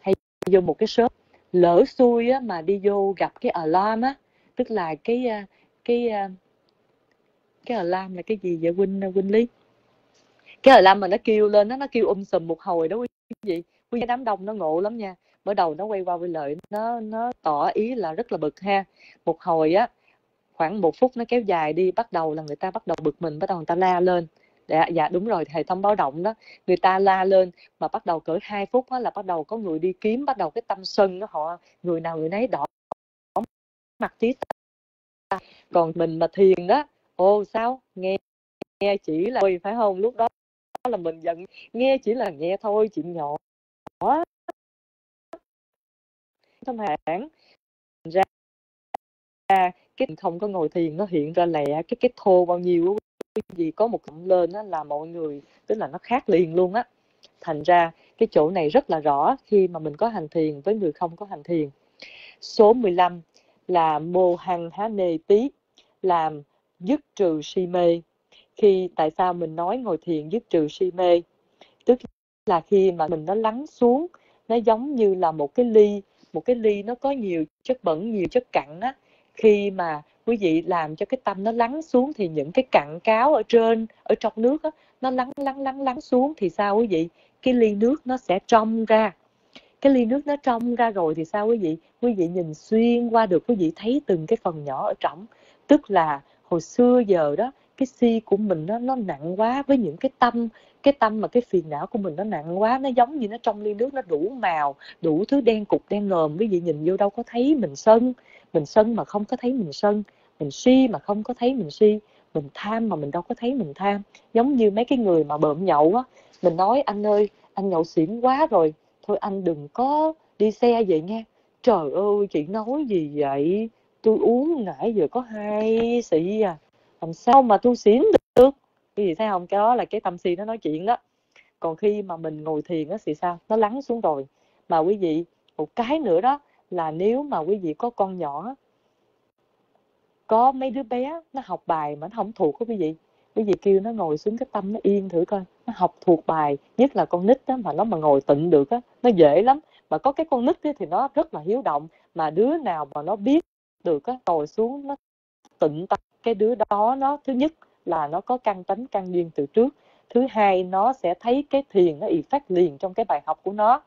hay vô một cái shop lỡ xui á, mà đi vô gặp cái alarm á tức là cái à, cái à, cái alarm là cái gì vậy huynh huynh à, lý? Cái alarm mà nó kêu lên nó nó kêu um sùm một hồi đó quý vị quý đám đông nó ngộ lắm nha. Mở đầu nó quay qua quay lại nó nó tỏ ý là rất là bực ha. Một hồi á khoảng một phút nó kéo dài đi bắt đầu là người ta bắt đầu bực mình bắt đầu người ta la lên dạ, dạ đúng rồi hệ thống báo động đó người ta la lên mà bắt đầu cỡ hai phút đó là bắt đầu có người đi kiếm bắt đầu cái tâm sân nó họ người nào người nấy đỏ mặt tí còn mình mà thiền đó ô sao? Nghe nghe chỉ là phải không? Lúc đó là mình giận nghe chỉ là nghe thôi chuyện nhỏ không hãng ra cái không có ngồi thiền nó hiện ra lẹ cái cái thô bao nhiêu cái gì có một cộng lên á, là mọi người tức là nó khác liền luôn á. Thành ra cái chỗ này rất là rõ khi mà mình có hành thiền với người không có hành thiền. Số 15 là mô hăng há nê tí làm dứt trừ si mê. Khi tại sao mình nói ngồi thiền dứt trừ si mê? Tức là khi mà mình nó lắng xuống nó giống như là một cái ly một cái ly nó có nhiều chất bẩn nhiều chất cặn á. Khi mà quý vị làm cho cái tâm nó lắng xuống thì những cái cặn cáo ở trên ở trong nước đó, nó lắng lắng lắng lắng xuống thì sao quý vị? Cái ly nước nó sẽ trong ra. Cái ly nước nó trong ra rồi thì sao quý vị? Quý vị nhìn xuyên qua được quý vị thấy từng cái phần nhỏ ở trong. Tức là hồi xưa giờ đó cái si của mình nó nó nặng quá với những cái tâm cái tâm mà cái phiền não của mình nó nặng quá, nó giống như nó trong ly nước, nó đủ màu, đủ thứ đen cục, đen ngòm. Quý vị nhìn vô đâu có thấy mình sân mình sân mà không có thấy mình sân, mình si mà không có thấy mình si, mình tham mà mình đâu có thấy mình tham. Giống như mấy cái người mà bợm nhậu á, mình nói, anh ơi, anh nhậu xỉn quá rồi, thôi anh đừng có đi xe vậy nghe trời ơi, chị nói gì vậy? Tôi uống nãy giờ có hai xị à làm sao mà tôi xỉn được? Quý vị thấy không? Cái đó là cái tâm si nó nói chuyện đó. Còn khi mà mình ngồi thiền á thì sao? Nó lắng xuống rồi. Mà quý vị một cái nữa đó là nếu mà quý vị có con nhỏ có mấy đứa bé nó học bài mà nó không thuộc của quý vị. Quý vị kêu nó ngồi xuống cái tâm nó yên thử coi. Nó học thuộc bài nhất là con nít đó mà nó mà ngồi tịnh được á nó dễ lắm. Mà có cái con nít ấy, thì nó rất là hiếu động. Mà đứa nào mà nó biết được á ngồi xuống nó tịnh tâm. Cái đứa đó nó thứ nhất là nó có căn tánh căn duyên từ trước. Thứ hai nó sẽ thấy cái thiền nó y phát liền trong cái bài học của nó.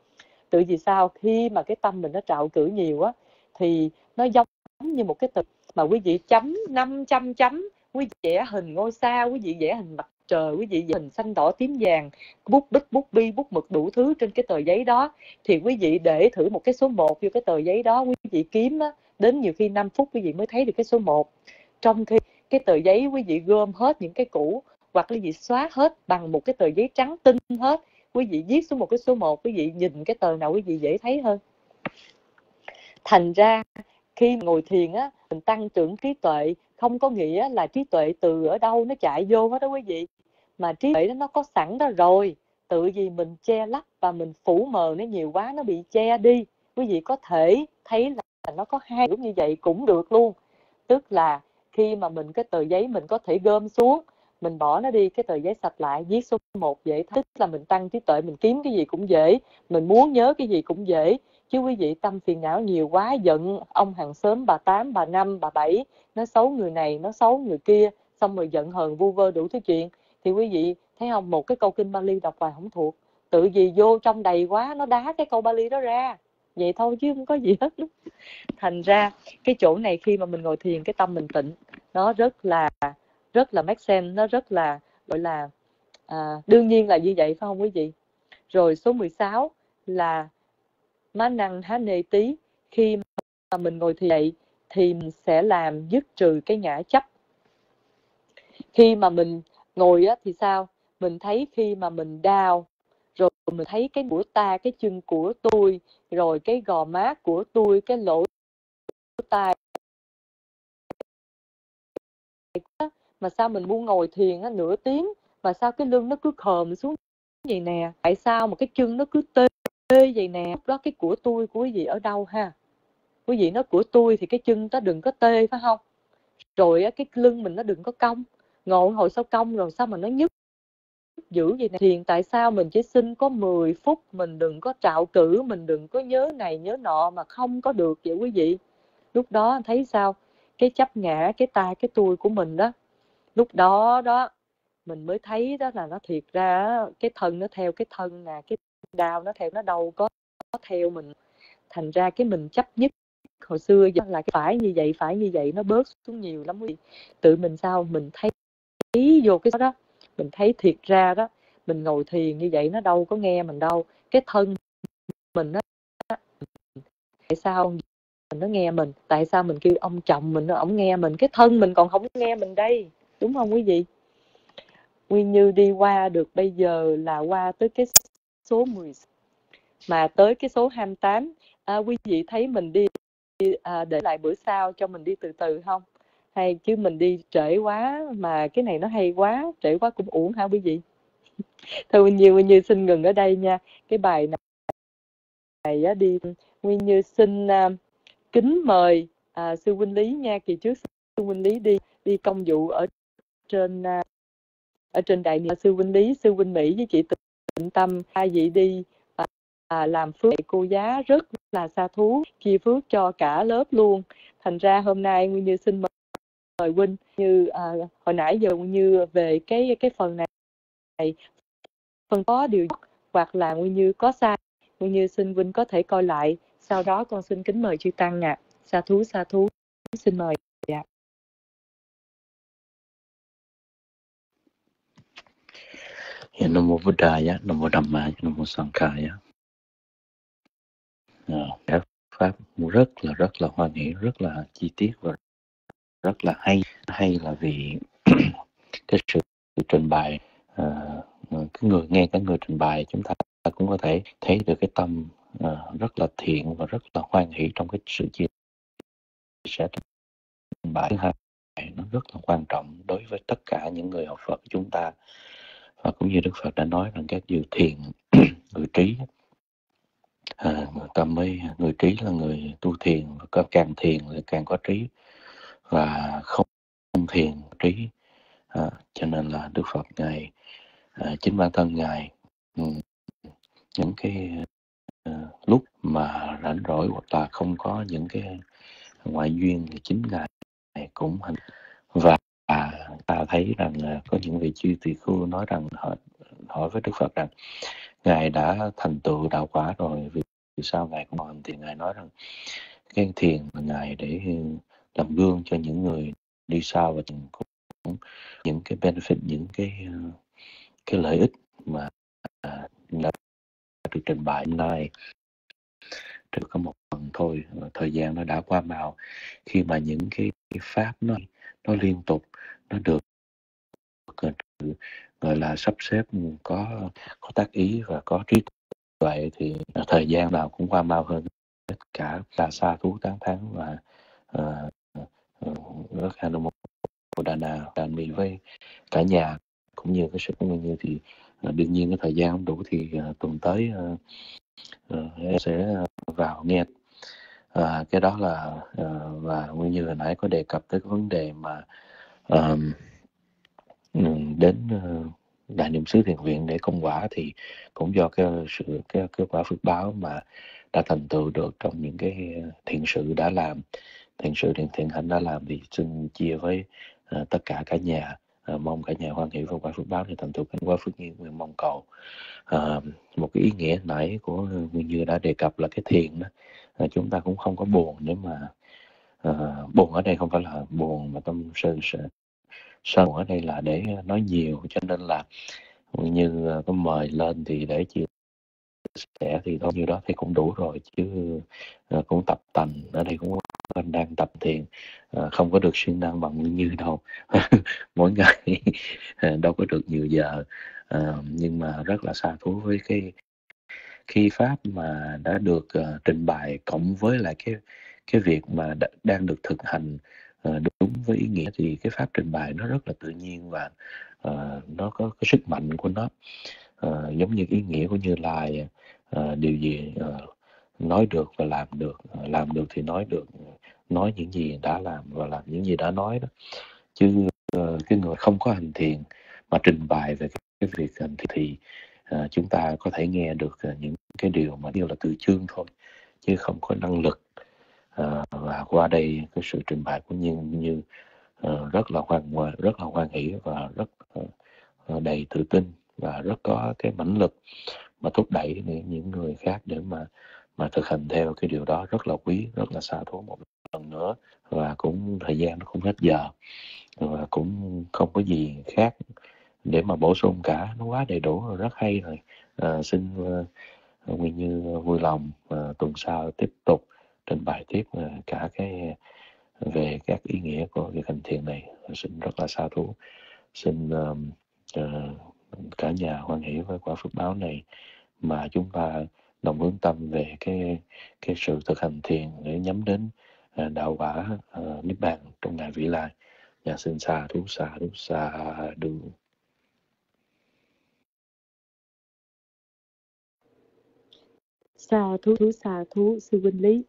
Tự vì sao? Khi mà cái tâm mình nó trạo cử nhiều á thì nó giống như một cái thực mà quý vị chấm 500 chấm quý vị vẽ hình ngôi sao quý vị vẽ hình mặt trời quý vị vẽ hình xanh đỏ tím vàng bút bích bút bi bút mực đủ thứ trên cái tờ giấy đó thì quý vị để thử một cái số 1 vô cái tờ giấy đó quý vị kiếm á, đến nhiều khi 5 phút quý vị mới thấy được cái số 1 trong khi cái tờ giấy quý vị gom hết những cái cũ, hoặc quý vị xóa hết bằng một cái tờ giấy trắng tinh hết, quý vị viết xuống một cái số 1 quý vị nhìn cái tờ nào quý vị dễ thấy hơn. Thành ra, khi ngồi thiền á, mình tăng trưởng trí tuệ, không có nghĩa là trí tuệ từ ở đâu nó chạy vô hết đó quý vị, mà trí tuệ đó nó có sẵn đó rồi. Tự vì mình che lấp và mình phủ mờ nó nhiều quá, nó bị che đi. Quý vị có thể thấy là nó có hai cũng như vậy cũng được luôn. Tức là khi mà mình cái tờ giấy mình có thể gom xuống, mình bỏ nó đi, cái tờ giấy sạch lại, viết số 1 dễ tức là mình tăng trí tuệ, mình kiếm cái gì cũng dễ, mình muốn nhớ cái gì cũng dễ. Chứ quý vị tâm phiền não nhiều quá, giận ông hàng xóm bà tám, bà năm, bà bảy, nó xấu người này, nó xấu người kia, xong rồi giận hờn vu vơ đủ thứ chuyện. Thì quý vị thấy không, một cái câu kinh Bali đọc hoài không thuộc. Tự gì vô trong đầy quá, nó đá cái câu Bali đó ra vậy thôi chứ không có gì hết. Thành ra cái chỗ này khi mà mình ngồi thiền cái tâm mình tịnh nó rất là rất là make sense nó rất là gọi là à, đương nhiên là như vậy phải không quý vị? Rồi số 16 là má năng há nê tí khi mà mình ngồi thiền vậy thì mình sẽ làm dứt trừ cái ngã chấp. Khi mà mình ngồi á thì sao? Mình thấy khi mà mình đau rồi mình thấy cái của ta cái chân của tôi rồi cái gò má của tôi cái lỗ tai mà sao mình muốn ngồi thiền á, nửa tiếng mà sao cái lưng nó cứ khờm xuống vậy nè? Tại sao mà cái chân nó cứ tê tê vậy nè? Lúc đó cái của tôi của quý vị ở đâu ha? Quý vị nó của tôi thì cái chân nó đừng có tê phải không? Rồi á, cái lưng mình nó đừng có cong. Ngồi hồi sau cong rồi sao mà nó nhức dữ vậy nè. Thiền tại sao mình chỉ xin có 10 phút mình đừng có trạo cử mình đừng có nhớ này nhớ nọ mà không có được vậy quý vị. Lúc đó thấy sao? Cái chấp ngã cái ta cái tôi của mình đó. Lúc đó đó mình mới thấy đó là nó thiệt ra cái thân nó theo cái thân nè cái đau nó theo nó đâu có, có theo mình. Thành ra cái mình chấp nhất hồi xưa giờ là phải như vậy phải như vậy nó bớt xuống nhiều lắm quý vị. Tự mình sao? Mình thấy vô cái đó mình thấy thiệt ra đó mình ngồi thiền như vậy nó đâu có nghe mình đâu. Cái thân mình đó tại sao mình nó nghe mình? Tại sao mình kêu ông chồng mình nó ổng nghe mình? Cái thân mình còn không nghe mình đây đúng không quý vị? Nguyên Như đi qua được bây giờ là qua tới cái số 10 mà tới cái số 28 à, quý vị thấy mình đi à, để lại bữa sau cho mình đi từ từ không? Hay chứ mình đi trễ quá mà cái này nó hay quá trễ quá cũng uổng hả quý vị? Thôi Nguyên Như Nguyên Như xin ngừng ở đây nha. Cái bài này, này á, đi Nguyên Như xin uh, kính mời uh, sư huynh Lý nha. Kỳ trước sư huynh Lý đi đi công vụ ở trên uh, ở trên đại niệm sư huynh Lý sư huynh Mỹ với chị Tịnh Tâm hai vị đi. À, làm phước cô giá rất là xa thú chia phước cho cả lớp luôn. Thành ra hôm nay nguyên như xin mời, mời huynh như à, hồi nãy giờ như về cái cái phần này phần có điều hoặc là nguyên như có sai nguyên như xin huynh có thể coi lại sau đó con xin kính mời chư tăng à sa thú sa thú xin mời dạ yeah. Nam mô Buddha, dạ, Nam mô Dhamma, dạ, Nam mô dạ, Sankhaya. À, dạ. các pháp rất là rất là hoa mỹ, rất là chi tiết và rất là hay. Hay là vì cái sự trình bày uh, cái người nghe cái người trình bày chúng ta cũng có thể thấy được cái tâm uh, rất là thiện và rất là hoan hỷ trong cái sự chia sẻ trình bày thứ hai nó rất là quan trọng đối với tất cả những người học Phật chúng ta và cũng như Đức Phật đã nói rằng các điều thiện người trí à, người tâm mới người trí là người tu thiền và càng thiền thì càng có trí và không, không thiền trí. À, cho nên là Đức Phật ngài à, chính bản thân ngài những cái à, lúc mà rảnh rỗi hoặc là không có những cái ngoại duyên thì chính ngài cũng hành và à, ta thấy rằng à, có những vị chư tỳ khưu nói rằng họ hỏi với Đức Phật rằng ngài đã thành tựu đạo quả rồi vì sao ngài không thì ngài nói rằng cái thiền mà ngài để làm gương cho những người đi sau và cũng những cái benefit những cái ờ, cái lợi ích mà à, đã được trình bày hôm nay chỉ có một phần thôi ờ, thời gian nó đã qua màu khi mà những cái, cái pháp nó nó liên tục nó được ờ, gọi là sắp xếp ừ, có có tác ý và có trí tuệ thì thời gian nào cũng qua mau hơn tất cả. Là xa thú tán tháng và uh, uh, rất là một đà đà đàn mì với cả nhà cũng như cái sự nguyên như thì ờ, đương nhiên cái thời gian không đủ thì ờ, tuần tới em sẽ vào nghe. Uh, cái đó là và nguyên như hồi nãy có đề cập tới cái vấn đề mà um, đến đại niệm xứ thiền viện để công quả thì cũng do cái sự cái, cái quả phước báo mà đã thành tựu được trong những cái thiện sự đã làm thiện sự thiện thiện hạnh đã làm thì xin chia với uh, tất cả cả nhà uh, mong cả nhà hoan hỷ và quả phước báo để thành tựu cảnh quả phước nghiêng nguyện mong cầu. Uh, một cái ý nghĩa nãy của nguyên như đã đề cập là cái thiền đó uh, chúng ta cũng không có buồn nếu mà uh, buồn ở đây không phải là buồn mà tâm sự sâu ở đây là để nói nhiều. Cho nên là như có mời lên thì để chia sẻ thì thôi như đó thì cũng đủ rồi chứ uh, cũng tập tành ở đây cũng anh đang tập thiền uh, không có được siêng năng bằng như đâu. Mỗi ngày ờ, đâu có được nhiều giờ. Uh, nhưng mà rất là xa thú với cái khi pháp mà đã được uh, trình bày cộng với lại cái cái việc mà đã, đang được thực hành uh, đúng với ý nghĩa thì cái pháp trình bày nó rất là tự nhiên và uh, nó có cái sức mạnh của nó. Uh, giống như ý nghĩa của như lai uh, điều gì uh, nói được và làm được uh, làm được thì nói được nói những gì đã làm và làm những gì đã nói đó. Chứ uh, cái người không có hành thiền mà trình bày về cái, việc hành thiền thì uh, chúng ta có thể nghe được uh, những cái điều mà đều là từ chương thôi chứ không có năng lực uh, và qua đây cái sự trình bày của như như uh, rất là hoan rất là hoan hỷ và rất uh, đầy tự tin và rất có cái mãnh lực mà thúc đẩy những người khác để mà mà thực hành theo cái điều đó rất là quý rất là xa thú một lần nữa. Và cũng thời gian nó cũng hết giờ. Và cũng không có gì khác để mà bổ sung cả. Nó quá đầy đủ rồi rất hay rồi. À, xin uh, nguyên như vui lòng uh, tuần sau tiếp tục trình bày tiếp uh, cả cái về các ý nghĩa của việc hành thiền này. Xin rất là xa thú. Xin uh, uh, cả nhà hoan hỷ với quả phước báo này mà chúng ta đồng hướng tâm về cái cái sự thực hành thiền để nhắm đến à, đạo quả uh, niết bàn trong ngày vĩ lai. Nhà xin xa thú xa thú xa đường xa thú thú xa thú sư huynh lý.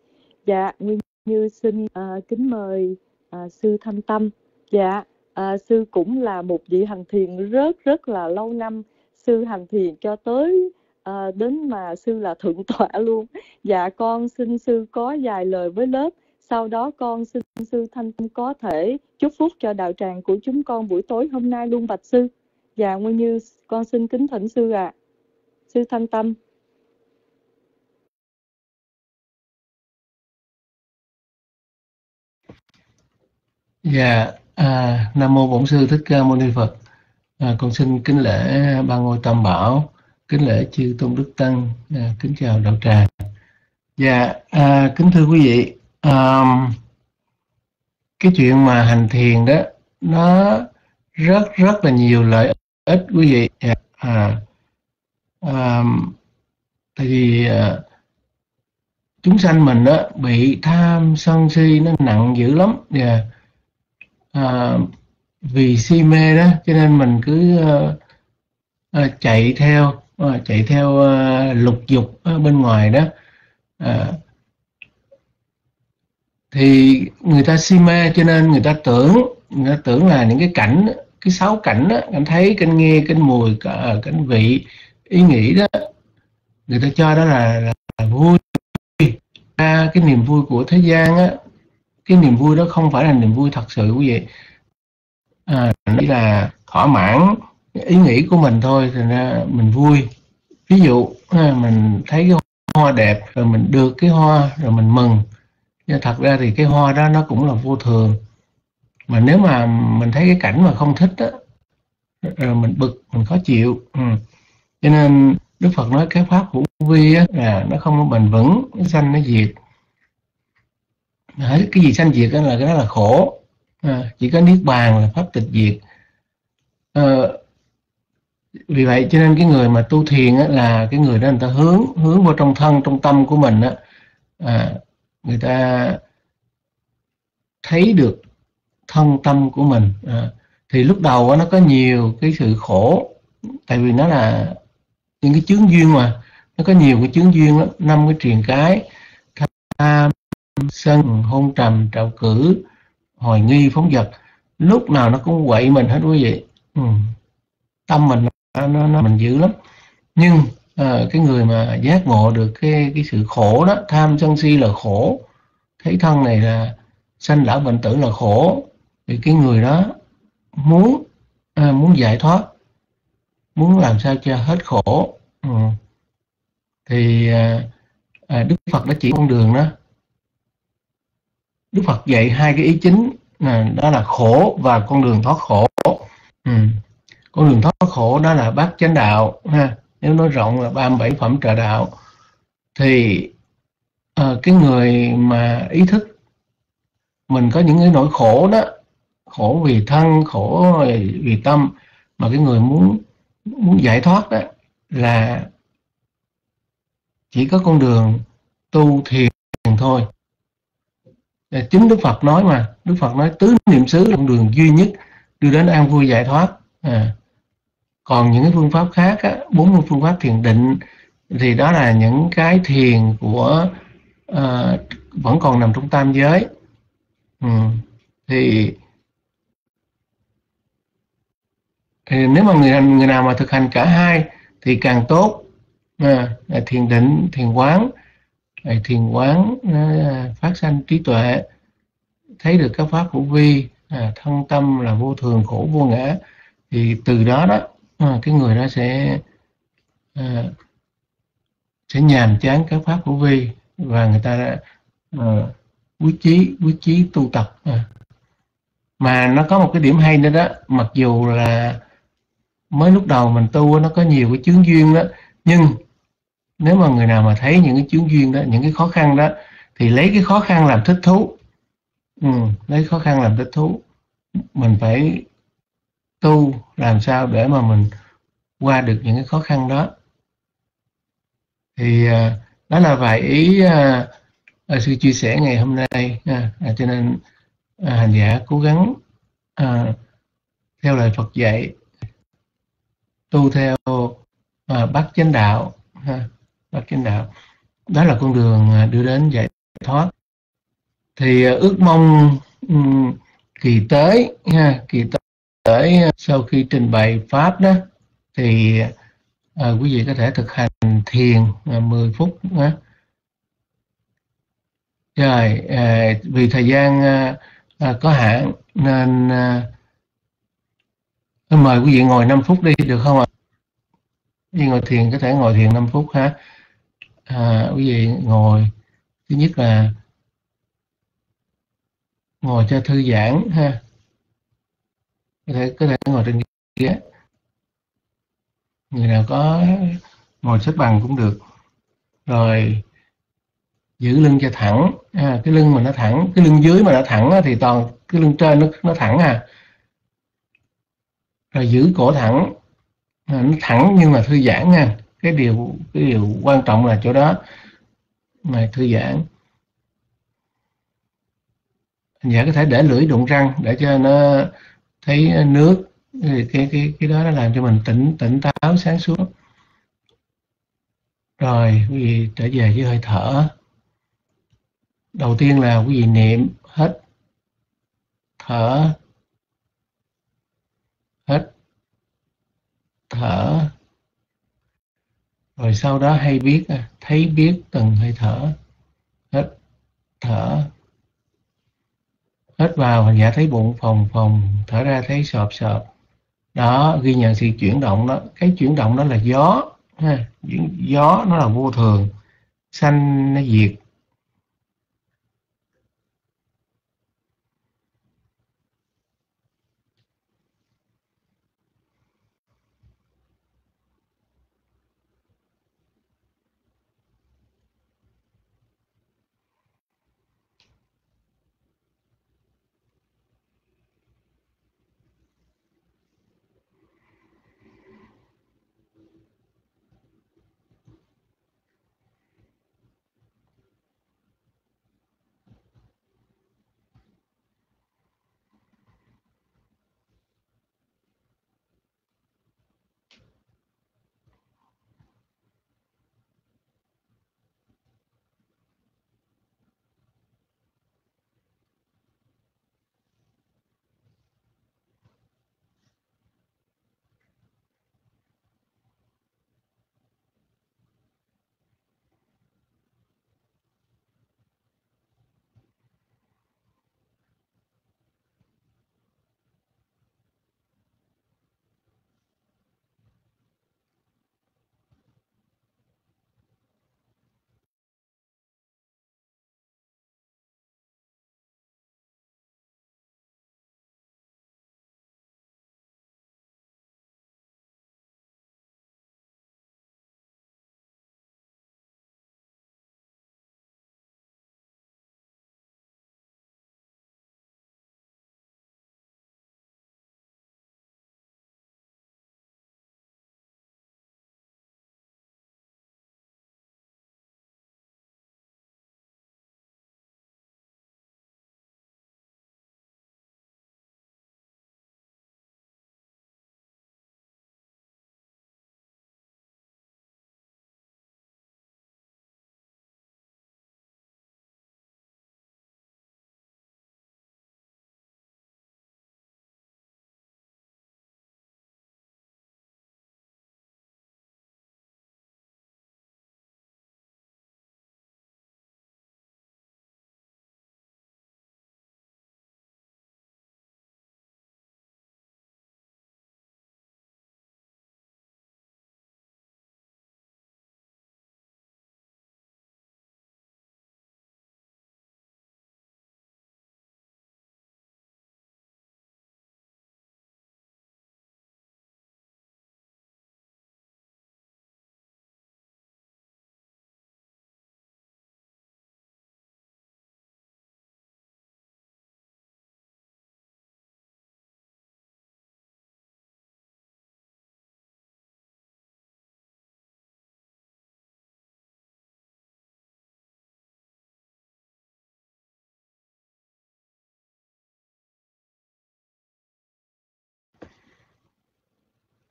Dạ nguyên như xin uh, kính mời uh, sư thanh tâm. Dạ uh, sư cũng là một vị hành thiền rất rất là lâu năm. Sư hành thiền cho tới à, đến mà sư là thượng tọa luôn. Dạ con xin sư có vài lời với lớp. Sau đó con xin sư thanh có thể chúc phúc cho đạo tràng của chúng con buổi tối hôm nay luôn bạch sư. Dạ nguyên như con xin kính thỉnh sư ạ. À. sư thanh tâm. Dạ, à, Nam mô Bổn sư Thích Ca Mâu Ni Phật. À, con xin kính lễ ba ngôi Tam Bảo, kính lễ chư tôn đức tăng, à, kính chào đạo tràng. Dạ, à, kính thưa quý vị, à, cái chuyện mà hành thiền đó nó rất rất là nhiều lợi ích quý vị. Dạ, à, à, tại vì à, chúng sanh mình đó bị tham sân si nó nặng dữ lắm. Dạ à, vì si mê đó cho nên mình cứ à, à, chạy theo à, chạy theo à, lục dục ở bên ngoài đó. À, thì người ta si mê cho nên người ta tưởng người ta tưởng là những cái cảnh cái sáu cảnh đó cảnh thấy cảnh nghe cảnh mùi cả cảnh vị ý nghĩ đó người ta cho đó là, là, là vui. À, cái niềm vui của thế gian á cái niềm vui đó không phải là niềm vui thật sự quý vị. À, chỉ là thỏa mãn ý nghĩ của mình thôi thì mình vui. Ví dụ mình thấy cái hoa đẹp rồi mình được cái hoa rồi mình mừng. Nhưng thật ra thì cái hoa đó nó cũng là vô thường. Mà nếu mà mình thấy cái cảnh mà không thích á rồi mình bực mình khó chịu ừ. cho nên Đức Phật nói cái pháp hữu vi á, là nó không bền vững nó sanh nó diệt. Cái gì sanh diệt đó là cái đó là khổ. À, chỉ có niết bàn là pháp tịch diệt. À, vì vậy cho nên cái người mà tu thiền á, là cái người đó người ta hướng hướng vào trong thân trong tâm của mình á, à, người ta thấy được thân tâm của mình. À, thì lúc đầu á, nó có nhiều cái sự khổ tại vì nó là những cái chướng duyên mà nó có nhiều cái chướng duyên lắm năm cái truyền cái tham sân hôn trầm trạo cử hồi nghi phóng vật lúc nào nó cũng quậy mình hết quý vị. Ừ. tâm mình À, nó, nó, mình dữ lắm. Nhưng à, cái người mà giác ngộ được cái cái sự khổ đó tham sân si là khổ. Thấy thân này là sanh lão bệnh tử là khổ. Thì cái người đó muốn à, muốn giải thoát muốn làm sao cho hết khổ. Ừ. thì à, à, Đức Phật đã chỉ con đường đó. Đức Phật dạy hai cái ý chính là đó là khổ và con đường thoát khổ. Ừ con đường thoát khổ đó là bát chánh đạo ha nếu nói rộng là 37 phẩm trợ đạo thì à, cái người mà ý thức mình có những cái nỗi khổ đó khổ vì thân khổ vì tâm mà cái người muốn muốn giải thoát đó là chỉ có con đường tu thiền thôi chính Đức Phật nói mà Đức Phật nói tứ niệm xứ là con đường duy nhất đưa đến an vui giải thoát à còn những cái phương pháp khác á, bốn phương pháp thiền định thì đó là những cái thiền của uh, vẫn còn nằm trong tam giới ừ. thì, thì nếu mà người người nào mà thực hành cả hai thì càng tốt à, thiền định thiền quán thiền quán ờ, phát sanh trí tuệ thấy được các pháp hữu vi à, thân tâm là vô thường khổ vô ngã thì từ đó đó à, cái người đó sẽ ờ, sẽ nhàm chán các pháp của vi và người ta uh, quyết chí quyết chí tu tập. À. mà nó có một cái điểm hay nữa đó mặc dù là mới lúc đầu mình tu nó có nhiều cái chướng duyên đó nhưng nếu mà người nào mà thấy những cái chướng duyên đó những cái khó khăn đó thì lấy cái khó khăn làm thích thú. Ừ, lấy khó khăn làm thích thú. Mình phải tu làm sao để mà mình qua được những cái khó khăn đó. Thì à, đó là vài ý à, à, sư chia sẻ ngày hôm nay à, cho nên à, hành giả cố gắng à, theo lời Phật dạy tu theo à, bát chánh đạo bát chánh đạo. Đó là con đường à, đưa đến giải thoát. Thì à, ước mong um, kỳ tới ha, kỳ tới ờ, sau khi trình bày pháp đó thì à, quý vị có thể thực hành thiền ờ, à, 10 phút đó. rồi à, vì thời gian à, à, có hạn nên à, mời quý vị ngồi 5 phút đi được không ạ à? đi ngồi thiền có thể ngồi thiền 5 phút ha à, quý vị ngồi thứ nhất là ngồi cho thư giãn ha có thể có thể ngồi trên ghế. Người nào có ngồi xếp bằng cũng được. Rồi giữ lưng cho thẳng. À, cái lưng mà nó thẳng cái lưng dưới mà nó thẳng thì toàn cái lưng trên nó nó thẳng à. Rồi giữ cổ thẳng. À, nó thẳng nhưng mà thư giãn nha. Cái điều cái điều quan trọng là chỗ đó mà thư giãn. Dạ có thể để lưỡi đụng răng để cho nó thấy ờ, nước, thì cái cái cái đó nó làm cho mình tỉnh tỉnh táo, sáng suốt. Rồi, quý vị trở về với hơi thở. Đầu tiên là quý vị niệm hết thở. Hết thở. Rồi sau đó hay biết à, thấy biết từng hơi thở. Hết thở hít vào hành giả thấy bụng, phồng phồng, thở ra thấy sọp sọp đó, ghi nhận sự chuyển động đó. Cái chuyển động đó là gió, ha. gió nó là vô thường, xanh, nó diệt.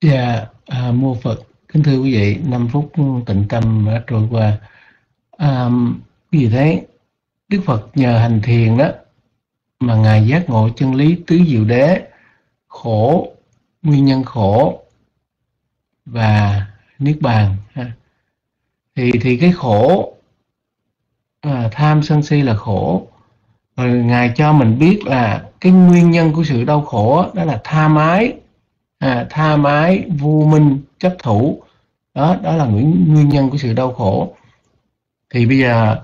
Dạ, à, mô Phật, kính thưa quý vị, 5 phút tịnh tâm đã trôi qua. À, quý vị thấy, Đức Phật nhờ hành thiền đó, mà Ngài giác ngộ chân lý tứ diệu đế, khổ, nguyên nhân khổ và niết bàn. Thì thì cái khổ, à, tham sân si là khổ, rồi Ngài cho mình biết là cái nguyên nhân của sự đau khổ đó là tha mái, à, tha mái vô minh chấp thủ. Đó đó là nguyên nguyên nhân của sự đau khổ. Thì bây giờ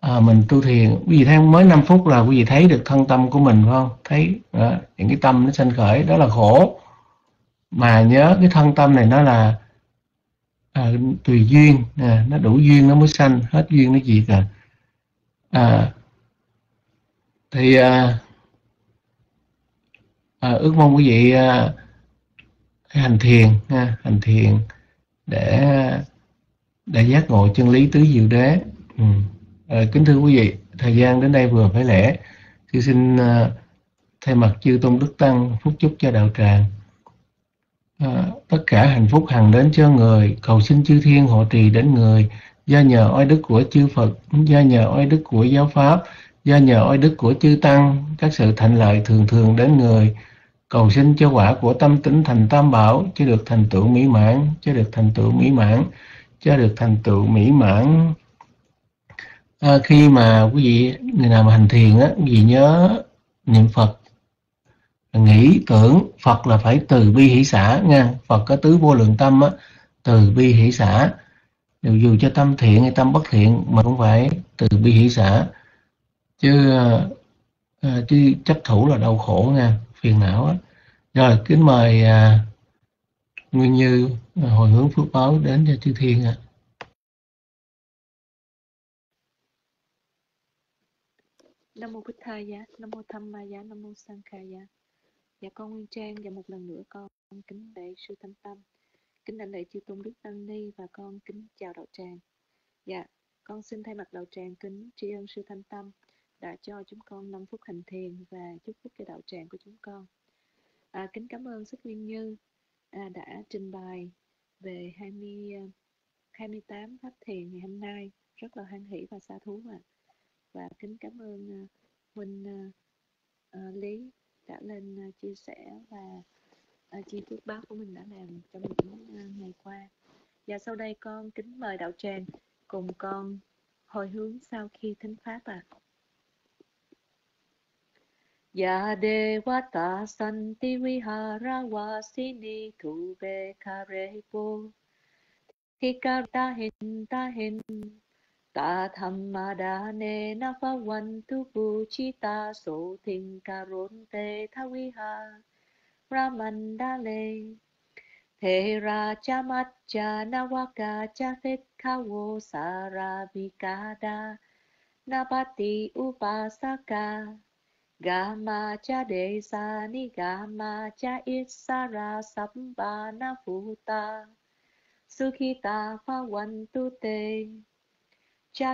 à, mình tu thiền quý vị thấy mới 5 phút là quý vị thấy được thân tâm của mình phải không? Thấy đó, những cái tâm nó sanh khởi đó là khổ. Mà nhớ cái thân tâm này nó là à, tùy duyên. À, nó đủ duyên nó mới sanh hết duyên nó diệt à, à thì à, à, ước mong quý vị à, hành thiền ha, hành thiền để để giác ngộ chân lý tứ diệu đế. Ừ. à, kính thưa quý vị thời gian đến đây vừa phải lẽ sư xin uh, thay mặt chư tôn đức tăng phúc chúc cho đạo tràng. À, tất cả hạnh phúc hằng đến cho người cầu xin chư thiên hộ trì đến người. Do nhờ oai đức của chư Phật do nhờ oai đức của giáo pháp do nhờ oai đức của chư tăng các sự thành lợi thường thường đến người cầu xin cho quả của tâm tính thành tam bảo cho được thành tựu mỹ mãn cho được thành tựu mỹ mãn cho được thành tựu mỹ mãn. À, khi mà quý vị người nào mà hành thiền á quý vị nhớ niệm phật. Nghĩ tưởng phật là phải từ bi hỷ xã nha. Phật có tứ vô lượng tâm á từ bi hỷ xã dù dù cho tâm thiện hay tâm bất thiện mà cũng phải từ bi hỷ xã chứ à, chứ chấp thủ là đau khổ nha phiền não á rồi kính mời à, nguyên như à, hồi hướng phước báo đến cho chư thiên ạ Nam mô Bích Thầy giá, Nam mô Tham Ma giá, Nam mô Sang Kha giá. Dạ con Nguyên Trang và một lần nữa con kính lễ sư Thanh Tâm, kính đảnh lễ chư tôn đức tăng ni và con kính chào đạo tràng. Dạ, con xin thay mặt đạo tràng kính tri ân sư Thanh Tâm đã cho chúng con 5 phút hành thiền và chúc phúc cho đạo tràng của chúng con. À, kính cảm ơn Sức Nguyên Như à, đã trình bày về 20, 28 à, pháp thiền ngày hôm nay rất là hoan hỷ và xa thú ạ. À. Và kính cảm ơn à, uh, Huynh uh, à, uh, Lý đã lên uh, chia sẻ và uh, chi phước báo của mình đã làm trong những uh, ngày qua. Và sau đây con kính mời đạo tràng cùng con hồi hướng sau khi thính pháp ạ. À. Ya devata santi vihara vasini tu ve karepo Hikata hin ta hin Ta thammadane na phavantu puchita so Thinh karonte thaviha Ramandale Thera chamacha nawaka chafet kawo sarabikada Napati upasaka cha đề sa ni sa ra vi na da na pha ti u pa sa cha Gamma cha ni, gamma cha isara sampana bhuta. Sukhita pavantu te cha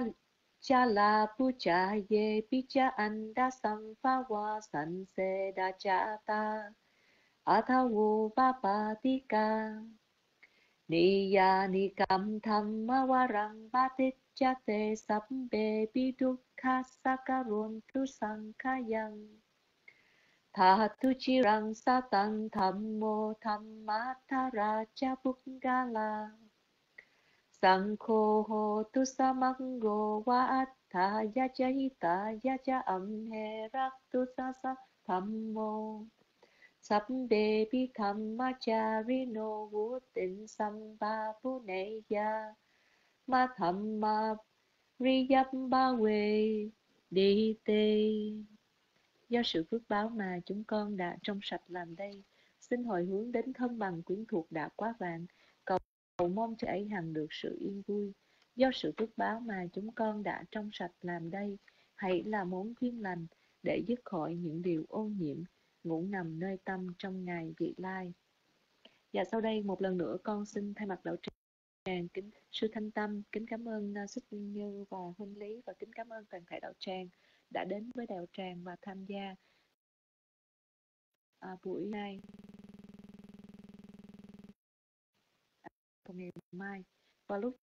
cha la pucha ye picha anda sampava sanseda chata athavu vapatika niya nikam thamma varang patita cha Chate sabbe bidukha sakaruntu sankhayang. Thatu chirang satan thammo thammata raja bungala. Sankho ho tu sa samango va attha yaja hita yaja amhe raktu sasa thammo. Sabbe bi thamma charino vutin sambapuneya ma tham ma ri dấp ba quê đi tê. Do sự phước báo mà chúng con đã trong sạch làm đây xin hồi hướng đến thân bằng quyến thuộc đã quá vạn. Cầu, cầu mong cho ấy hằng được sự yên vui. Do sự phước báo mà chúng con đã trong sạch làm đây hãy là món duyên lành để dứt khỏi những điều ô nhiễm ngủ nằm nơi tâm trong ngày vị lai. Và sau đây một lần nữa con xin thay mặt đạo tràng kính sư thanh tâm kính cảm ơn à, uh, sức như và huynh lý và kính cảm ơn toàn thể đạo tràng đã đến với đạo tràng và tham gia à, buổi này vào ngày mai vào lúc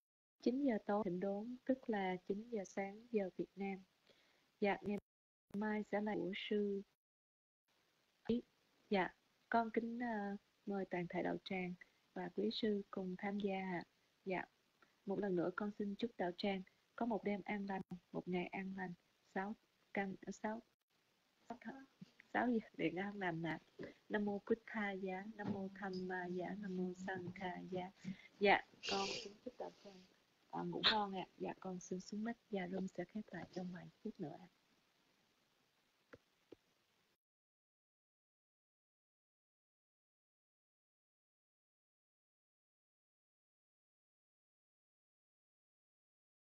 9 giờ tối thịnh đốn tức là 9 giờ sáng giờ Việt Nam. Dạ ngày mai sẽ là của sư dạ con kính uh, mời toàn thể đạo tràng và quý sư cùng tham gia ạ dạ. Một lần nữa con xin chúc đạo tràng có một đêm an lành một ngày an lành. Sáu căn sáu sáu gì điện an lành ạ. Nam mô Bụt tha giá nam mô tham ma giá nam mô sang kha giá. Dạ con xin chúc đạo tràng à, ngủ ngon ạ. Dạ con xin xuống mít và room sẽ khép lại trong vài phút nữa ạ.